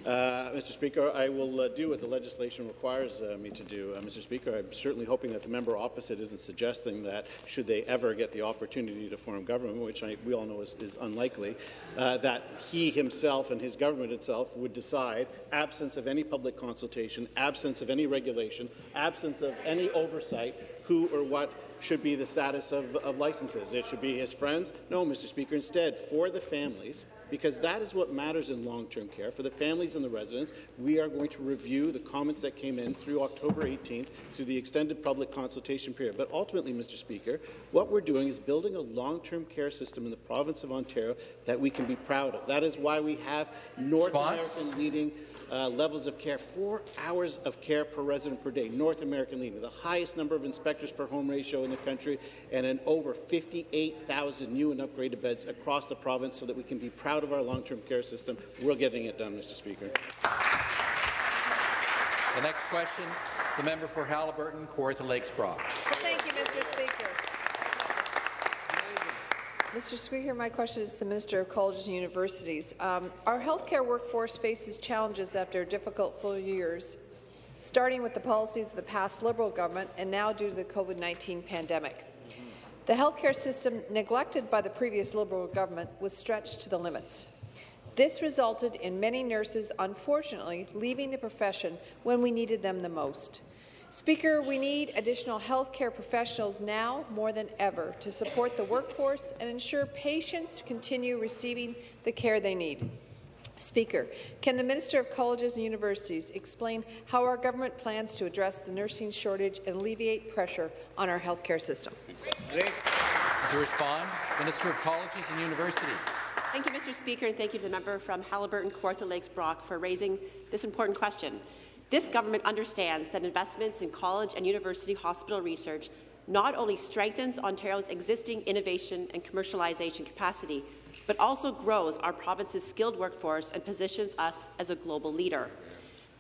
Uh, Mr. Speaker, I will uh, do what the legislation requires uh, me to do. Uh, Mr. Speaker, I'm certainly hoping that the member opposite isn't suggesting that should they ever get the opportunity to form government, which I, we all know is, is unlikely, that he himself and his government itself would decide, absence of any public consultation, absence of any regulation, absence of any oversight, who or what should be the status of, of licenses. It should be his friends. No, Mr. Speaker, instead, for the families, because that is what matters in long-term care, for the families and the residents, we are going to review the comments that came in through October 18th, through the extended public consultation period. But ultimately, Mr. Speaker, what we're doing is building a long-term care system in the province of Ontario that we can be proud of. That is why we have North Response? American leading uh, levels of care, four hours of care per resident per day, North American leading, the highest number of inspectors per home ratio in the country, and an over 58,000 new and upgraded beds across the province so that we can be proud of our long-term care system. We're getting it done, Mr. Speaker. The next question, the member for Haliburton, Kawartha Lakes Brock. Well, thank you, Mr. Speaker. Mr. Speaker, my question is to the Minister of Colleges and Universities. Um, our healthcare workforce faces challenges after difficult full years, starting with the policies of the past Liberal government and now due to the COVID-19 pandemic. The healthcare system, neglected by the previous Liberal government, was stretched to the limits. This resulted in many nurses, unfortunately, leaving the profession when we needed them the most. Speaker, we need additional healthcare professionals now more than ever to support the workforce and ensure patients continue receiving the care they need. Speaker, can the Minister of Colleges and Universities explain how our government plans to address the nursing shortage and alleviate pressure on our healthcare system? To respond, Minister of Colleges and Universities. Thank you, Mr. Speaker, and thank you to the member from Haliburton, Kawartha Lakes Brock for raising this important question. This government understands that investments in college and university hospital research not only strengthens Ontario's existing innovation and commercialization capacity, but also grows our province's skilled workforce and positions us as a global leader.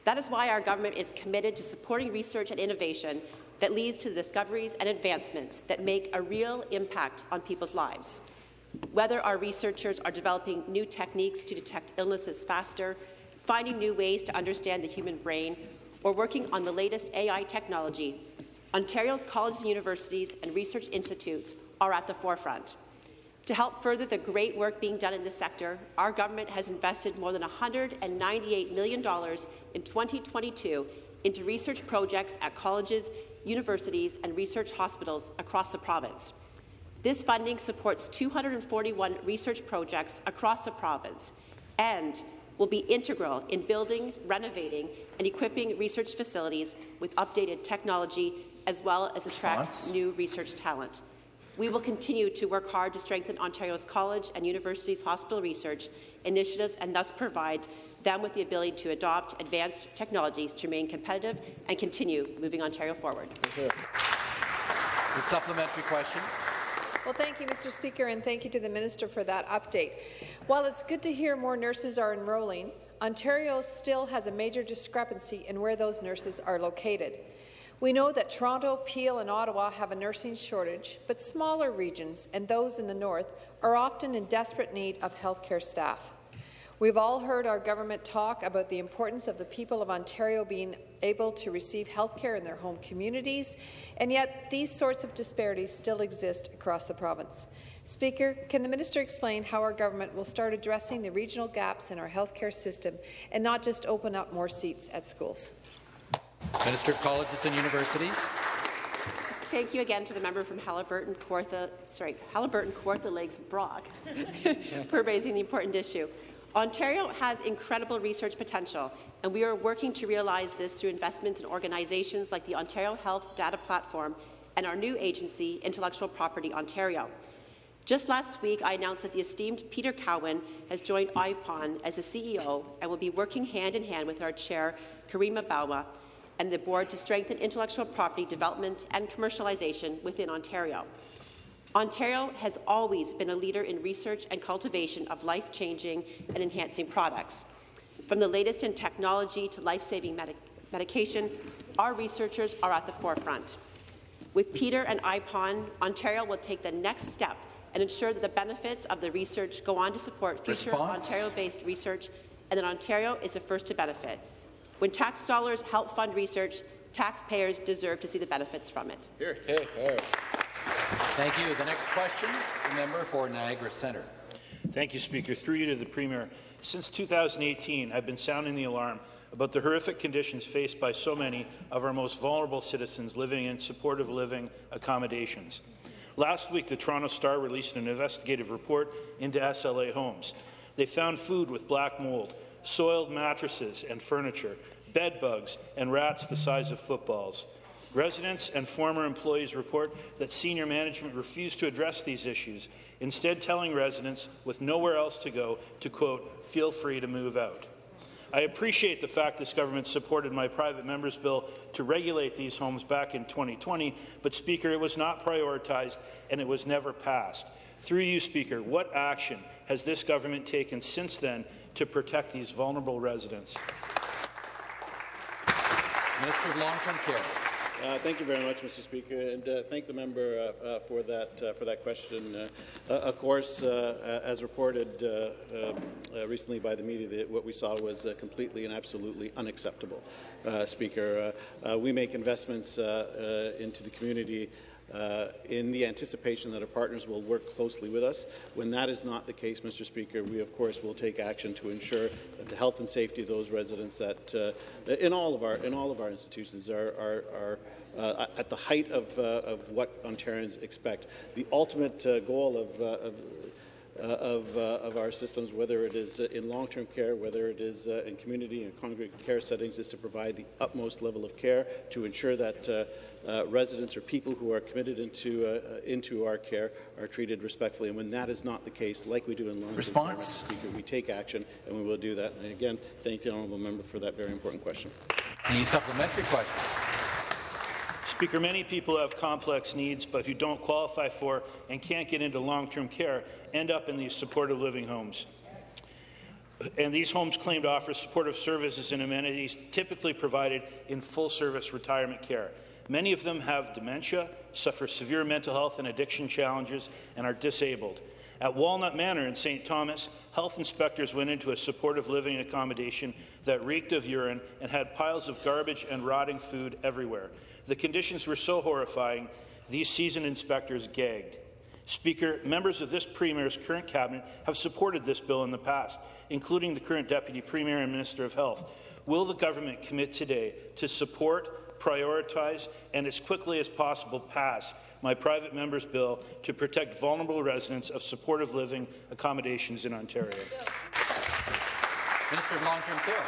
That is why our government is committed to supporting research and innovation that leads to the discoveries and advancements that make a real impact on people's lives. Whether our researchers are developing new techniques to detect illnesses faster, finding new ways to understand the human brain, or working on the latest AI technology, Ontario's colleges and universities and research institutes are at the forefront. To help further the great work being done in this sector, our government has invested more than $198 million in 2022 into research projects at colleges, universities, and research hospitals across the province. This funding supports 241 research projects across the province and will be integral in building, renovating, and equipping research facilities with updated technology, as well as attract Response? new research talent. We will continue to work hard to strengthen Ontario's college and universities hospital research initiatives and thus provide them with the ability to adopt advanced technologies to remain competitive and continue moving Ontario forward. The supplementary question. Well, thank you, Mr. Speaker, and thank you to the Minister for that update. While it's good to hear more nurses are enrolling, Ontario still has a major discrepancy in where those nurses are located. We know that Toronto, Peel and Ottawa have a nursing shortage, but smaller regions and those in the north are often in desperate need of healthcare staff. We've all heard our government talk about the importance of the people of Ontario being able to receive health care in their home communities, and yet these sorts of disparities still exist across the province. Speaker, can the minister explain how our government will start addressing the regional gaps in our healthcare system and not just open up more seats at schools? Minister of Colleges and Universities. Thank you again to the member from Haliburton, Kawartha, sorry, Haliburton, Kawartha Lakes, Brock, for raising the important issue. Ontario has incredible research potential, and we are working to realize this through investments in organizations like the Ontario Health Data Platform and our new agency, Intellectual Property Ontario. Just last week, I announced that the esteemed Peter Cowan has joined IPON as a CEO and will be working hand in hand with our chair, Karima Bawa, and the board to strengthen intellectual property development and commercialization within Ontario. Ontario has always been a leader in research and cultivation of life-changing and enhancing products. From the latest in technology to life-saving medic medication, our researchers are at the forefront. With Peter and IPON, Ontario will take the next step and ensure that the benefits of the research go on to support future Ontario-based research and that Ontario is the first to benefit. When tax dollars help fund research, taxpayers deserve to see the benefits from it. Here, here, here. Thank you. The next question, the member for Niagara Centre. Thank you, Speaker. Through you to the Premier. Since 2018, I've been sounding the alarm about the horrific conditions faced by so many of our most vulnerable citizens living in supportive living accommodations. Last week, the Toronto Star released an investigative report into SLA homes. They found food with black mold, soiled mattresses and furniture, bed bugs, and rats the size of footballs. Residents and former employees report that senior management refused to address these issues, instead telling residents with nowhere else to go to, quote, feel free to move out. I appreciate the fact this government supported my private member's bill to regulate these homes back in 2020, but Speaker, it was not prioritized and it was never passed. Through you, Speaker, what action has this government taken since then to protect these vulnerable residents? Minister of Long-Term Care. Uh, thank you very much, Mr. Speaker, and uh, thank the member uh, uh for that uh, for that question. Uh, of course, as reported recently by the media, what we saw was completely and absolutely unacceptable. Speaker, we make investments into the community uh, in the anticipation that our partners will work closely with us. When that is not the case, Mr. Speaker, we of course will take action to ensure that the health and safety of those residents that uh, in all of our in all of our institutions are, are, are uh, at the height of, uh, of what Ontarians expect. The ultimate uh, goal of, uh, of uh, of, uh, of, our systems, whether it is uh, in long-term care, whether it is in community and congregate care settings, is to provide the utmost level of care to ensure that uh, residents or people who are committed into, uh, into our care are treated respectfully. And when that is not the case, like we do in long-term Response. care, Speaker, we take action and we will do that. And again, thank the honourable member for that very important question. The supplementary question. Speaker, many people have complex needs but who don't qualify for and can't get into long-term care end up in these supportive living homes. And these homes claim to offer supportive services and amenities typically provided in full-service retirement care. Many of them have dementia, suffer severe mental health and addiction challenges, and are disabled. At Walnut Manor in St. Thomas, health inspectors went into a supportive living accommodation that reeked of urine and had piles of garbage and rotting food everywhere. The conditions were so horrifying, these seasoned inspectors gagged. Speaker, members of this Premier's current cabinet have supported this bill in the past, including the current Deputy Premier and Minister of Health. Will the government commit today to support prioritize, and as quickly as possible pass my private member's bill to protect vulnerable residents of supportive living accommodations in Ontario. Minister of Long-Term Care.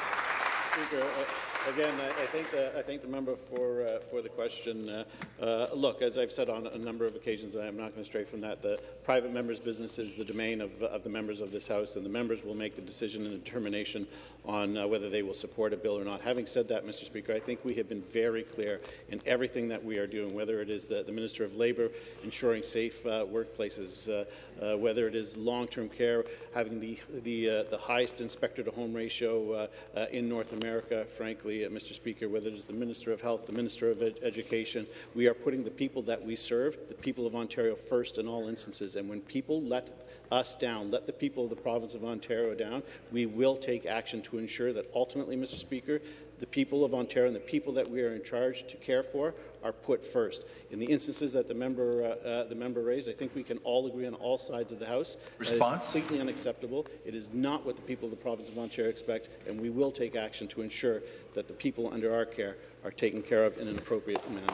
Speaker, uh Again, I, I, thank the, I thank the member for, uh, for the question. Uh, uh, look, as I've said on a number of occasions, I am not going to stray from that. The private members' business is the domain of, of the members of this House, and the members will make the decision and determination on uh, whether they will support a bill or not. Having said that, Mr. Speaker, I think we have been very clear in everything that we are doing, whether it is the, the Minister of Labour ensuring safe uh, workplaces, uh, whether it is long-term care, having the, the, the highest inspector-to-home ratio in North America, frankly, uh, Mr. Speaker, whether it is the Minister of Health, the Minister of Ed Education, we are putting the people that we serve, the people of Ontario, first in all instances. And when people let us down, let the people of the province of Ontario down, we will take action to ensure that ultimately, Mr. Speaker, the people of Ontario and the people that we are in charge to care for are put first. In the instances that the member, uh, uh, the member raised, I think we can all agree on all sides of the House. Response? completely unacceptable. It is not what the people of the province of Ontario expect, and we will take action to ensure that the people under our care are taken care of in an appropriate manner.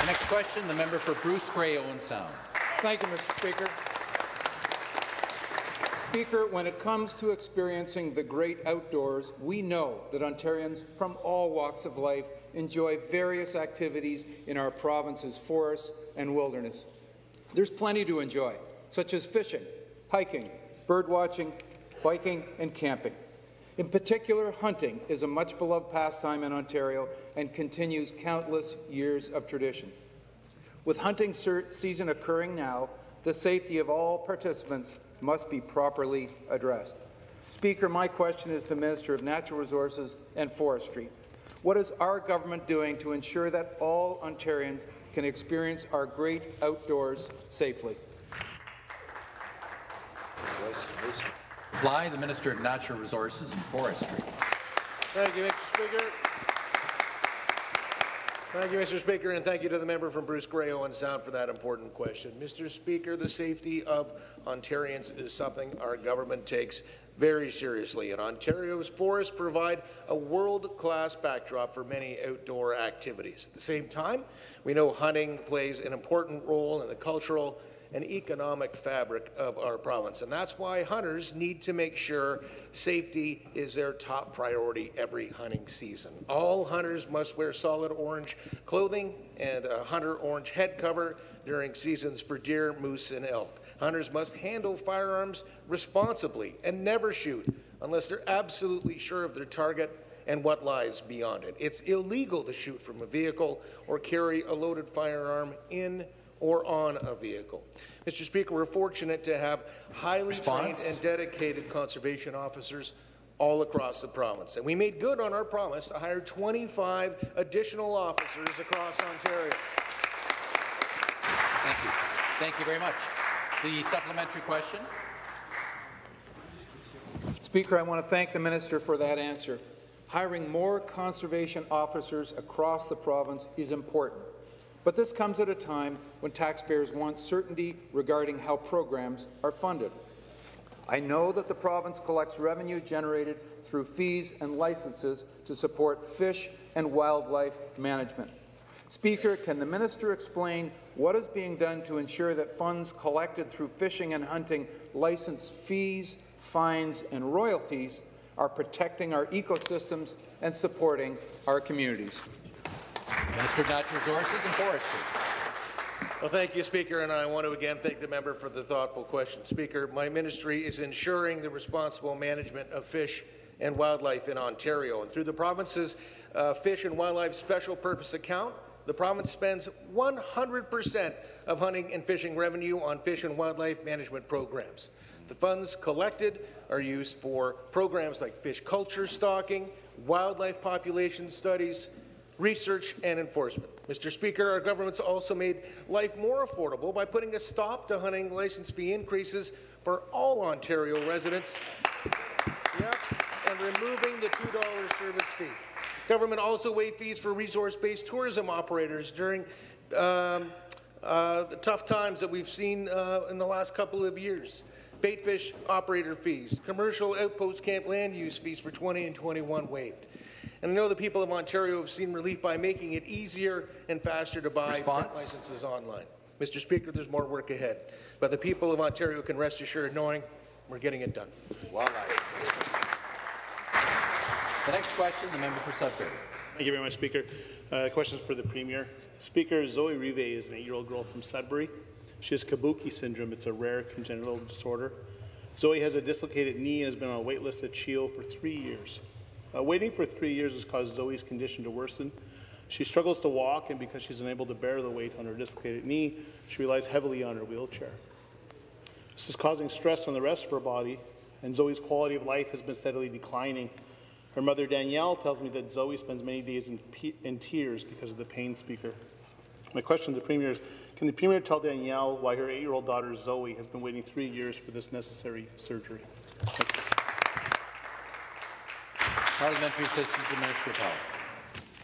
The next question, the member for Bruce Grey, Owen Sound. Thank you, Mr. Speaker. Speaker, when it comes to experiencing the great outdoors, we know that Ontarians from all walks of life enjoy various activities in our province's forests and wilderness. There's plenty to enjoy, such as fishing, hiking, birdwatching, biking, and camping. In particular, hunting is a much beloved pastime in Ontario and continues countless years of tradition. With hunting season occurring now, the safety of all participants must be properly addressed. Speaker, my question is to the Minister of Natural Resources and Forestry. What is our government doing to ensure that all Ontarians can experience our great outdoors safely? Fly, the Minister of Natural Resources and Forestry. Thank you, Mr. Speaker. Thank you, Mr. Speaker, and thank you to the member from Bruce Grey Owen Sound for that important question. Mr. Speaker, the safety of Ontarians is something our government takes very seriously, and Ontario's forests provide a world-class backdrop for many outdoor activities. At the same time, we know hunting plays an important role in the cultural and economic fabric of our province. And that's why hunters need to make sure safety is their top priority every hunting season. All hunters must wear solid orange clothing and a hunter orange head cover during seasons for deer, moose, and elk. Hunters must handle firearms responsibly and never shoot unless they're absolutely sure of their target and what lies beyond it. It's illegal to shoot from a vehicle or carry a loaded firearm in or on a vehicle. Mr. Speaker, we're fortunate to have highly Response? trained and dedicated conservation officers all across the province. And we made good on our promise to hire 25 additional officers across Ontario. Thank you. Thank you very much. The supplementary question. Speaker, I want to thank the minister for that answer. Hiring more conservation officers across the province is important, but this comes at a time when taxpayers want certainty regarding how programs are funded. I know that the province collects revenue generated through fees and licenses to support fish and wildlife management. Speaker, can the minister explain what is being done to ensure that funds collected through fishing and hunting license fees, fines and royalties are protecting our ecosystems and supporting our communities? Minister of Natural Resources and Forestry. Well, thank you, Speaker, and I want to again thank the member for the thoughtful question. Speaker, my ministry is ensuring the responsible management of fish and wildlife in Ontario. And through the province's uh, Fish and Wildlife Special Purpose Account, the province spends 100% of hunting and fishing revenue on fish and wildlife management programs. The funds collected are used for programs like fish culture stocking, wildlife population studies, research and enforcement. Mr. Speaker, our government's also made life more affordable by putting a stop to hunting license fee increases for all Ontario residents. Yep, and removing the $2 service fee. Government also waived fees for resource-based tourism operators during um, uh, the tough times that we've seen uh, in the last couple of years. Baitfish operator fees, commercial outpost camp land use fees for 20 and 21 waived. And I know the people of Ontario have seen relief by making it easier and faster to buy licenses online. Mr. Speaker, there's more work ahead, but the people of Ontario can rest assured knowing we're getting it done. Well The next question, the member for Sudbury. Thank you very much, Speaker. Uh, questions for the Premier. Speaker, Zoe Rive is an eight-year-old girl from Sudbury. She has Kabuki syndrome. It's a rare congenital disorder. Zoe has a dislocated knee and has been on a wait list at CHEO for three years. Uh, waiting for three years has caused Zoe's condition to worsen. She struggles to walk, and because she's unable to bear the weight on her dislocated knee, she relies heavily on her wheelchair. This is causing stress on the rest of her body, and Zoe's quality of life has been steadily declining. Her mother, Danielle, tells me that Zoe spends many days in, in tears because of the pain speaker. My question to the Premier is, can the Premier tell Danielle why her eight-year-old daughter, Zoe, has been waiting three years for this necessary surgery? Parliamentary Assistant to Minister of Health.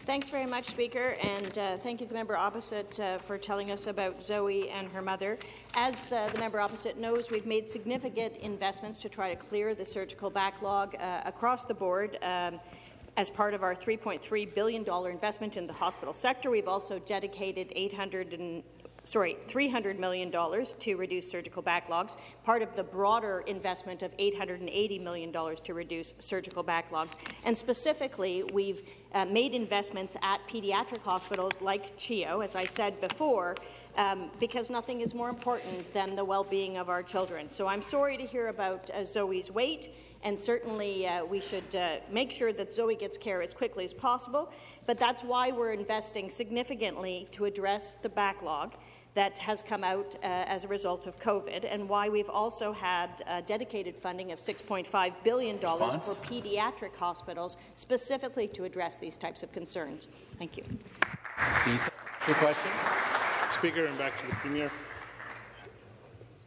Thanks very much, Speaker, and uh, thank you to the member opposite uh, for telling us about Zoe and her mother. As uh, the member opposite knows, we've made significant investments to try to clear the surgical backlog uh, across the board. Um, as part of our $3.3 billion investment in the hospital sector, we've also dedicated 800 and sorry, $300 million to reduce surgical backlogs, part of the broader investment of $880 million to reduce surgical backlogs. And specifically, we've uh, made investments at pediatric hospitals like CHEO, as I said before, um, because nothing is more important than the well-being of our children. So I'm sorry to hear about uh, Zoe's weight, and certainly uh, we should uh, make sure that Zoe gets care as quickly as possible. But that's why we're investing significantly to address the backlog that has come out uh, as a result of COVID, and why we've also had uh, dedicated funding of $6.5 billion Response? for pediatric hospitals, specifically to address these types of concerns. Thank you. Your question? Speaker, and back to the Premier.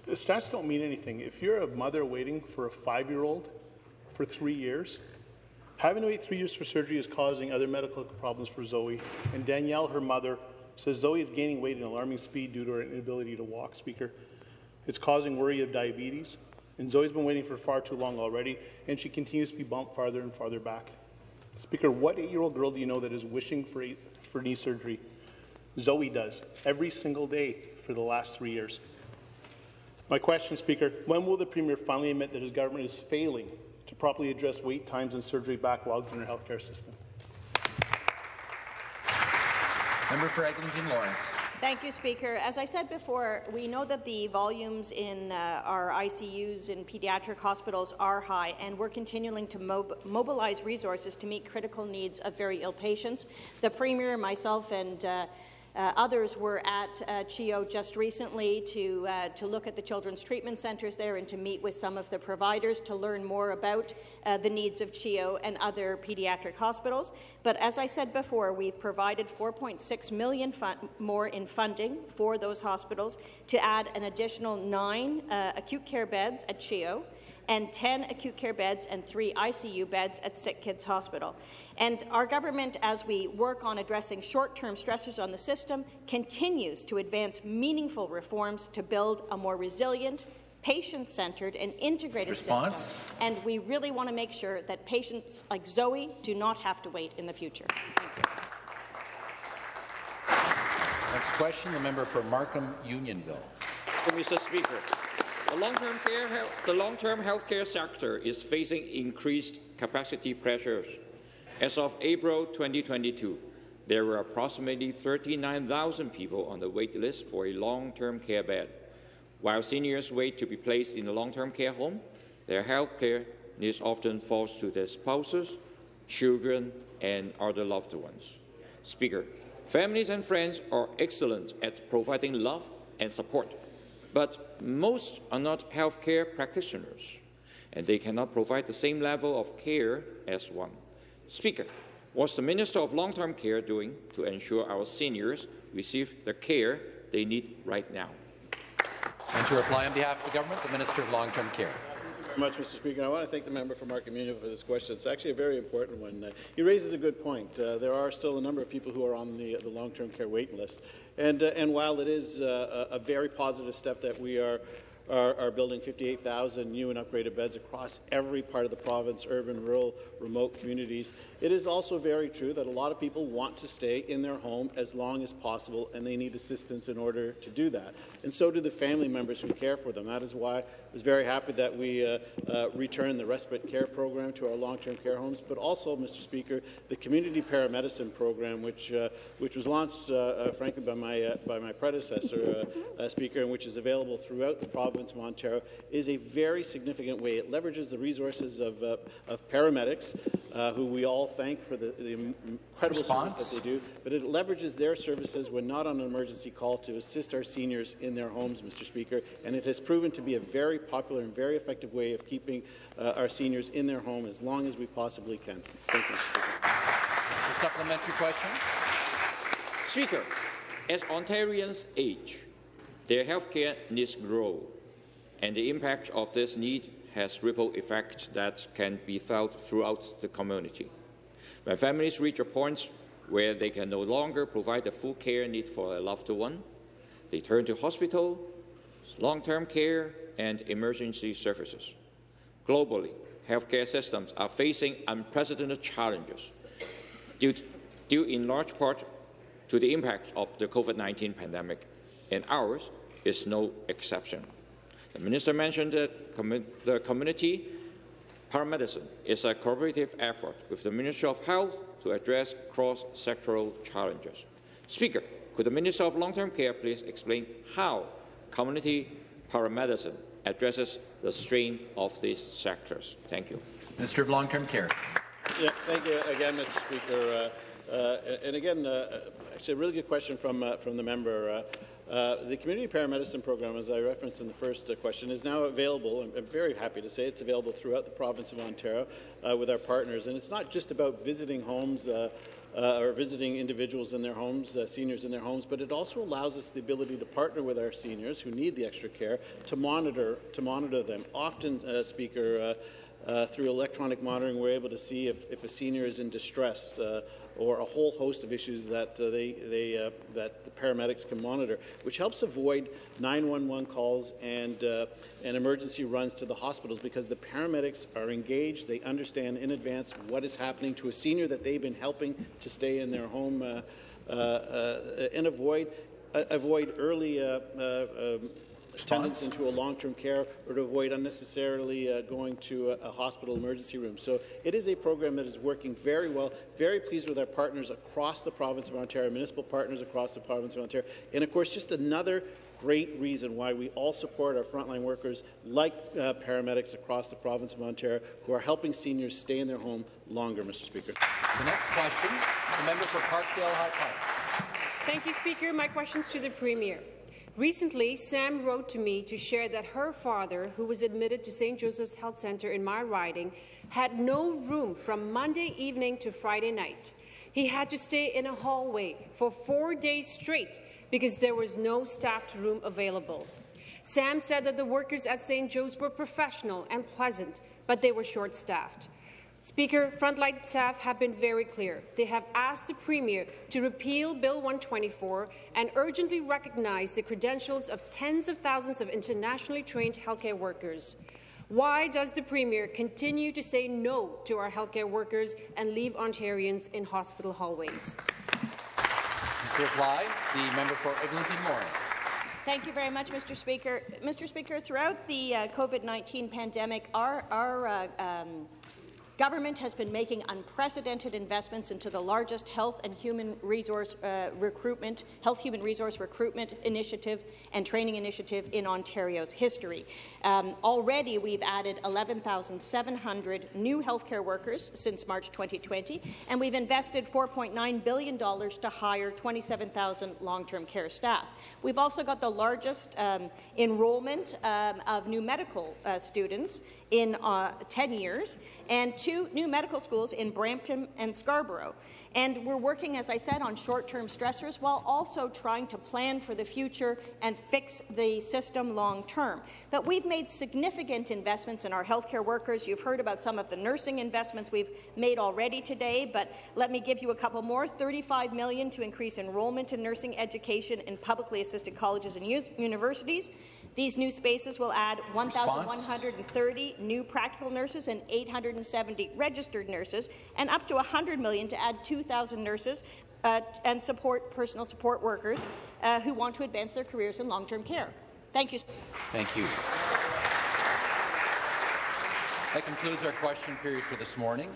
The stats don't mean anything. If you're a mother waiting for a five-year-old for three years, having to wait three years for surgery is causing other medical problems for Zoe. And Danielle, her mother, says Zoe is gaining weight at an alarming speed due to her inability to walk, Speaker. It's causing worry of diabetes. And Zoe's been waiting for far too long already, and she continues to be bumped farther and farther back. Speaker, what eight-year-old girl do you know that is wishing for, eight, for knee surgery? Zoe does, every single day for the last three years. My question, Speaker, when will the Premier finally admit that his government is failing to properly address wait times and surgery backlogs in our healthcare system? Member for Eglinton Lawrence. Thank you, Speaker. As I said before, we know that the volumes in uh, our ICUs in pediatric hospitals are high, and we're continuing to mob mobilize resources to meet critical needs of very ill patients. The Premier, myself, and uh, uh, others were at uh, CHEO just recently to, uh, to look at the children's treatment centres there and to meet with some of the providers to learn more about uh, the needs of CHEO and other paediatric hospitals. But as I said before, we've provided 4.6 million more in funding for those hospitals to add an additional nine uh, acute care beds at CHEO and 10 acute care beds and three ICU beds at Sick Kids Hospital. And our government, as we work on addressing short-term stressors on the system, continues to advance meaningful reforms to build a more resilient, patient-centred and integrated Response? system. And we really want to make sure that patients like Zoe do not have to wait in the future. Thank you. Next question, the member for Markham Unionville. Mr. Speaker, the long-term care, healthcare sector is facing increased capacity pressures. As of April 2022, there were approximately 39,000 people on the wait list for a long-term care bed. While seniors wait to be placed in a long-term care home, their health care needs often falls to their spouses, children, and other loved ones. Speaker, families and friends are excellent at providing love and support but most are not healthcare practitioners, and they cannot provide the same level of care as one. Speaker, what's the Minister of Long-Term Care doing to ensure our seniors receive the care they need right now? And to reply on behalf of the government, the Minister of Long-Term Care much, Mr. Speaker. I want to thank the member for Markham Union for this question. It's actually a very important one. Uh, he raises a good point. Uh, there are still a number of people who are on the, the long-term care waiting list. And, uh, and while it is uh, a, a very positive step that we are are, are building 58,000 new and upgraded beds across every part of the province, urban, rural, remote communities. It is also very true that a lot of people want to stay in their home as long as possible, and they need assistance in order to do that. And so do the family members who care for them. That is why was very happy that we uh, uh, returned the respite care program to our long-term care homes, but also, Mr. Speaker, the community paramedicine program, which uh, which was launched, uh, uh, frankly, by my uh, by my predecessor, Speaker, and which is available throughout the province of Ontario is a very significant way. It leverages the resources of, uh, of paramedics, uh, who we all thank for the, the incredible Response? service that they do, but it leverages their services when not on an emergency call to assist our seniors in their homes, Mr. Speaker, and it has proven to be a very popular and very effective way of keeping uh, our seniors in their home as long as we possibly can. Thank you, Mr. Speaker. The supplementary question. Speaker, as Ontarians age, their healthcare needs grow and the impact of this need has ripple effects that can be felt throughout the community. When families reach a point where they can no longer provide the full care need for a loved one, they turn to hospital, long-term care, and emergency services. Globally, healthcare systems are facing unprecedented challenges due, to, due in large part to the impact of the COVID-19 pandemic, and ours is no exception. The minister mentioned that the community paramedicine is a cooperative effort with the Ministry of Health to address cross-sectoral challenges. Speaker, could the Minister of Long-Term Care please explain how community paramedicine addresses the strain of these sectors? Thank you. Minister of Long-Term Care. Yeah, thank you again, Mr. Speaker. Uh, uh, and again, uh, actually, a really good question from uh, from the member. Uh, uh, the community paramedicine program, as I referenced in the first uh, question, is now available. I'm, I'm, very happy to say it's available throughout the province of Ontario uh, with our partners. And it's not just about visiting homes uh, uh, or visiting individuals in their homes, seniors in their homes, but it also allows us the ability to partner with our seniors who need the extra care to monitor to monitor them. Often, Speaker. Uh, through electronic monitoring, we're able to see if, if a senior is in distress, uh, or a whole host of issues that uh, they, they, uh, that the paramedics can monitor, which helps avoid 911 calls and, uh, and emergency runs to the hospitals because the paramedics are engaged. They understand in advance what is happening to a senior that they've been helping to stay in their home uh, uh, uh, and avoid avoid early um, attendance into a long-term care or to avoid unnecessarily uh, going to a, a hospital emergency room. So it is a program that is working very well. Very pleased with our partners across the province of Ontario, municipal partners across the province of Ontario, and of course, just another great reason why we all support our frontline workers, like uh, paramedics across the province of Ontario, who are helping seniors stay in their home longer, Mr. Speaker. The next question, the member for Parkdale High Park. Thank you, Speaker. My questions to the Premier. Recently, Sam wrote to me to share that her father, who was admitted to St. Joseph's Health Centre in my riding, had no room from Monday evening to Friday night. He had to stay in a hallway for four days straight because there was no staffed room available. Sam said that the workers at St. Joe's were professional and pleasant, but they were short-staffed. Speaker, frontline staff have been very clear. They have asked the Premier to repeal Bill 124 and urgently recognize the credentials of tens of thousands of internationally trained healthcare workers. Why does the Premier continue to say no to our healthcare workers and leave Ontarians in hospital hallways? To reply, the member for Eglinton Lawrence. Thank you very much, Mr. Speaker. Mr. Speaker, throughout the uh, COVID-19 pandemic, our, our uh, um, Government has been making unprecedented investments into the largest health and human resource uh, recruitment, health human resource recruitment initiative and training initiative in Ontario's history. Um, already, we've added 11,700 new healthcare workers since March 2020, and we've invested $4.9 billion to hire 27,000 long-term care staff. We've also got the largest um, enrollment um, of new medical uh, students in uh, 10 years, and two new medical schools in Brampton and Scarborough. And we're working, as I said, on short-term stressors while also trying to plan for the future and fix the system long-term. But we've made significant investments in our healthcare workers. You've heard about some of the nursing investments we've made already today, but let me give you a couple more. 35 million to increase enrollment in nursing education in publicly assisted colleges and universities. These new spaces will add 1,130 new practical nurses and 870 registered nurses, and up to 100 million to add 2,000 nurses uh, and support personal support workers uh, who want to advance their careers in long-term care. Thank you. Thank you. That concludes our question period for this morning.